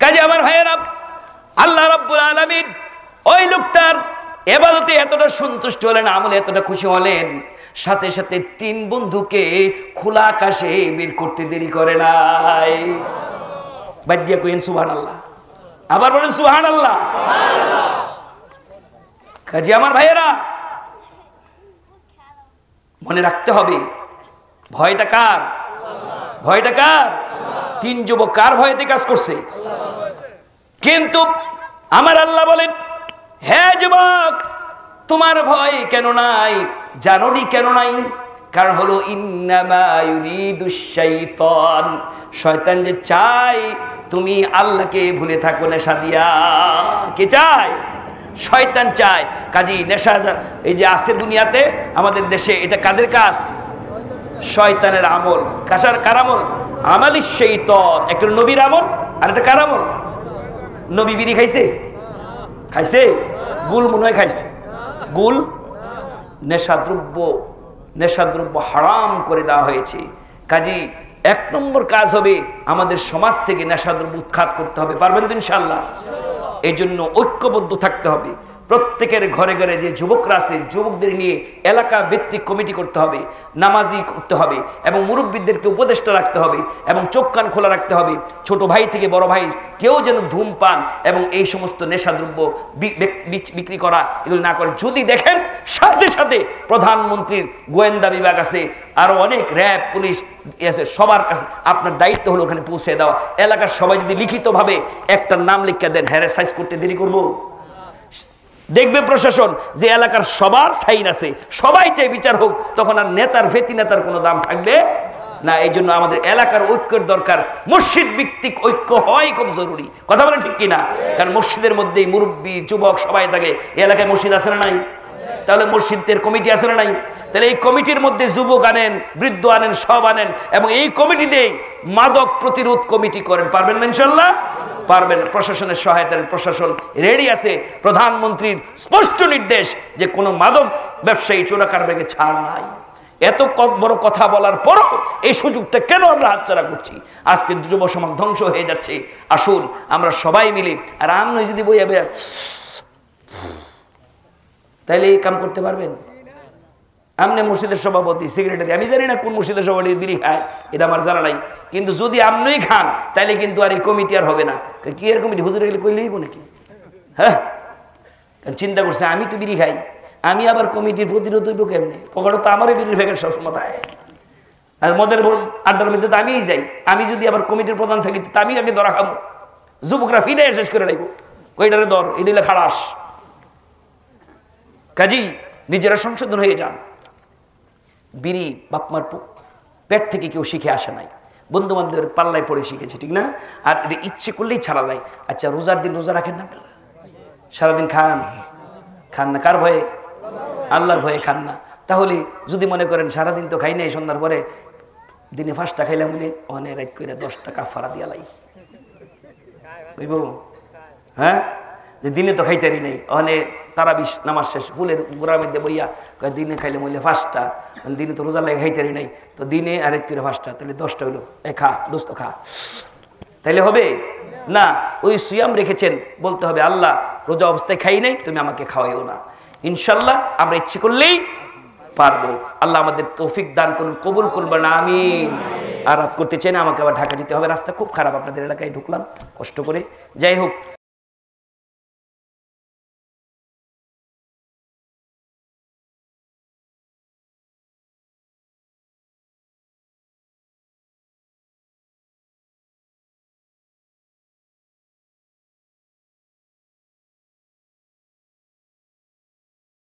কাজে আমার ভাইয়েরা, আল্লাহ রব্বুল আলমিন ওই লোকটার এবাদতে এতটা সন্তুষ্ট হলেন, আমলে এতটা খুশি হলেন, সাথে সাথে তিন বন্ধুকে খোলা আকাশে বের করতে দেরি করে নাই। বাদ্যা কইন সুহান আল্লাহ আবার বলেন সুহান আল্লাহ কাজে আমার ভাইয়েরা, মনে রাখতে হবে, ভয়টা কার? ভয়টা কার? তিন যুবক কার ভয়তে কাজ করছে? কিন্তু আমার আল্লাহ বলেন হ্যাঁ যুবক, তোমার ভয় কেন নাই? জানোনি কেন নাই? কারণ হলো ইন্নামায়ুরিদুশাইতান শয়তান যে চায়, তুমি আল্লাহকে ভুলে থাকো, নেশা দিয়া। কে চায়? শয়তান চায়। কাজী নেশা এই যে আছে দুনিয়াতে, আমাদের দেশে, এটা কাদের কাজ? শয়তানের আমল। কাসার কার আমল? শৈতন একটা নবীর আমল, আর একটা কার আমল? নবী বিড়ি খাইছে? খাইছে? গুল মনে হয় খাইছে। গুল? নেশাদ্রব্য নেশাদ্রব্য হারাম করে দেওয়া হয়েছে। কাজী, এক নম্বর কাজ হবে আমাদের সমাজ থেকে নেশাদ্রব্য উৎখাত করতে হবে। পারবেন তো ইনশাল্লাহ? এই জন্য ঐক্যবদ্ধ থাকতে হবে। প্রত্যেকের ঘরে ঘরে যে যুবকরা আছে, যুবকদের নিয়ে এলাকা ভিত্তিক কমিটি করতে হবে, নামাজি করতে হবে, এবং মুরব্বীদেরকে উপদেষ্টা রাখতে হবে, এবং চোখ কান খোলা রাখতে হবে। ছোট ভাই থেকে বড় ভাই, কেউ যেন ধূমপান এবং এই সমস্ত নেশাদ্রব্য বিক্রি করা, এগুলো না করে। যদি দেখেন, সাথে সাথে প্রধানমন্ত্রীর গোয়েন্দা বিভাগ আছে, আরও অনেক র্যাব, পুলিশ আছে, সবার কাছে আপনার দায়িত্ব হলো ওখানে পৌঁছে দেওয়া। এলাকার সবাই যদি লিখিতভাবে একটা নাম লিখে দেন হ্যারে সাইজ করতে দেরি করব। দেখবে প্রশাসন যে এলাকার সবার সাইন আছে। সবাই চাই বিচার হোক, তখন আর নেতার ভেতি নেতার কোনো দাম থাকবে না। এই জন্য আমাদের এলাকার ঐক্যের দরকার। মসজিদ ভিত্তিক ঐক্য হয় খুব জরুরি। কথা বলেন ঠিক কিনা? কারণ মসজিদের মধ্যেই মুরব্বী, যুবক সবাই থাকে। এলাকায় মসজিদ আছে না নাই? তাহলে মসজিদের কমিটি আছে না নাই? তাহলে এই কমিটির মধ্যে যুবক আনেন, বৃদ্ধ আনেন, সব আনেন এবং এই কমিটিতেই মাদক প্রতিরোধ কমিটি করেন। পারবেন না ইনশাল্লাহ পারবেন প্রশাসনের সহায়তার প্রশাসন রেডি আছে। প্রধানমন্ত্রীর স্পষ্ট নির্দেশ যে কোনো মাদক ব্যবসায়ী চোরাকার বেগে ছাড় নাই। এত বড় কথা বলার পরও এই সুযোগটা কেন আমরা হাতছাড়া করছি? আজকে যুব সমাজ ধ্বংস হয়ে যাচ্ছে। আসুন, আমরা সবাই মিলে আর আমি যদি বই যাবে তাইলে এই কাম করতে পারবেন? আমনে মসজিদের সভাপতি সেক্রেটারি আমি জানি না কোন মসজিদের সভাপতি বিড়ি খায়, এটা আমার জানা নাই। কিন্তু যদি আপনিই খান, তাইলে কিন্তু আর এই কমিটি আর হবে না। কি এর কমিটি? হুজুরে গেলে কইলেই নাকি? হ্যাঁ? চিন্তা করছে, আমি তো বিড়ি খাই, আমি আবার কমিটির প্রতিরোধ হইব কেমনি? পকেটে তো আমারই বিড়ির ভেগের সবসময়। আর মদের আড্ডার মধ্যে তো আমিই যাই, আমি যদি আবার কমিটির প্রধান থাকি, তো আমি আগে ধরা খাব। যুবকরা ফিরে শেষ করে রাখব কইটারে দর এডিলে খালাস। কাজী, নিজেরা সংশোধন হয়ে যান। বিড়ি বাপমার পেট থেকে কেউ শিখে আসে নাই। বন্ধু বান্ধবের পাল্লায় পড়ে শিখেছে, ঠিক না? আর এটা ইচ্ছে করলেই ছাড়া যায় আচ্ছা রোজার দিন রোজা রাখেন না সারাদিন খান। খান না কার ভয়ে? আল্লাহর ভয়ে খান না। তাহলে যদি মনে করেন সারাদিন তো খাই নাই, সন্ধ্যার পরে দিনে পাঁচটা খাইলাম বলে অনেক রাত করে দশ টাকা ফাড়া দিয়া লাই। বুঝব? হ্যাঁ? যে দিনে তো খাইতারি নেই। অনে তারা বিশ নামাজ শেষ, ফুলের গোড়ার মধ্যে বইয়া দিনে খাইলে মইলে পাঁচটা দিনে তো রোজা লাগে খাইতারি নাই। তো দিনে আরেক করে পাঁচটা, তাহলে দশটা হইল। এ খা, দোস্ত খা। তাইলে হবে? না, ওই সিয়াম রেখেছেন, বলতে হবে, আল্লাহ রোজা অবস্থায় খাই নাই, তুমি আমাকে খাওয়াইও না। ইনশাল্লাহ আমরা ইচ্ছে করলেই পারব। আল্লাহ আমাদের তৌফিক দান করুন, কবুল করবেন না আমি আর করতে চাই না, আমাকে আবার ঢাকা যেতে হবে। রাস্তা খুব খারাপ, আপনাদের এলাকায় ঢুকলাম, কষ্ট করে। যাই হোক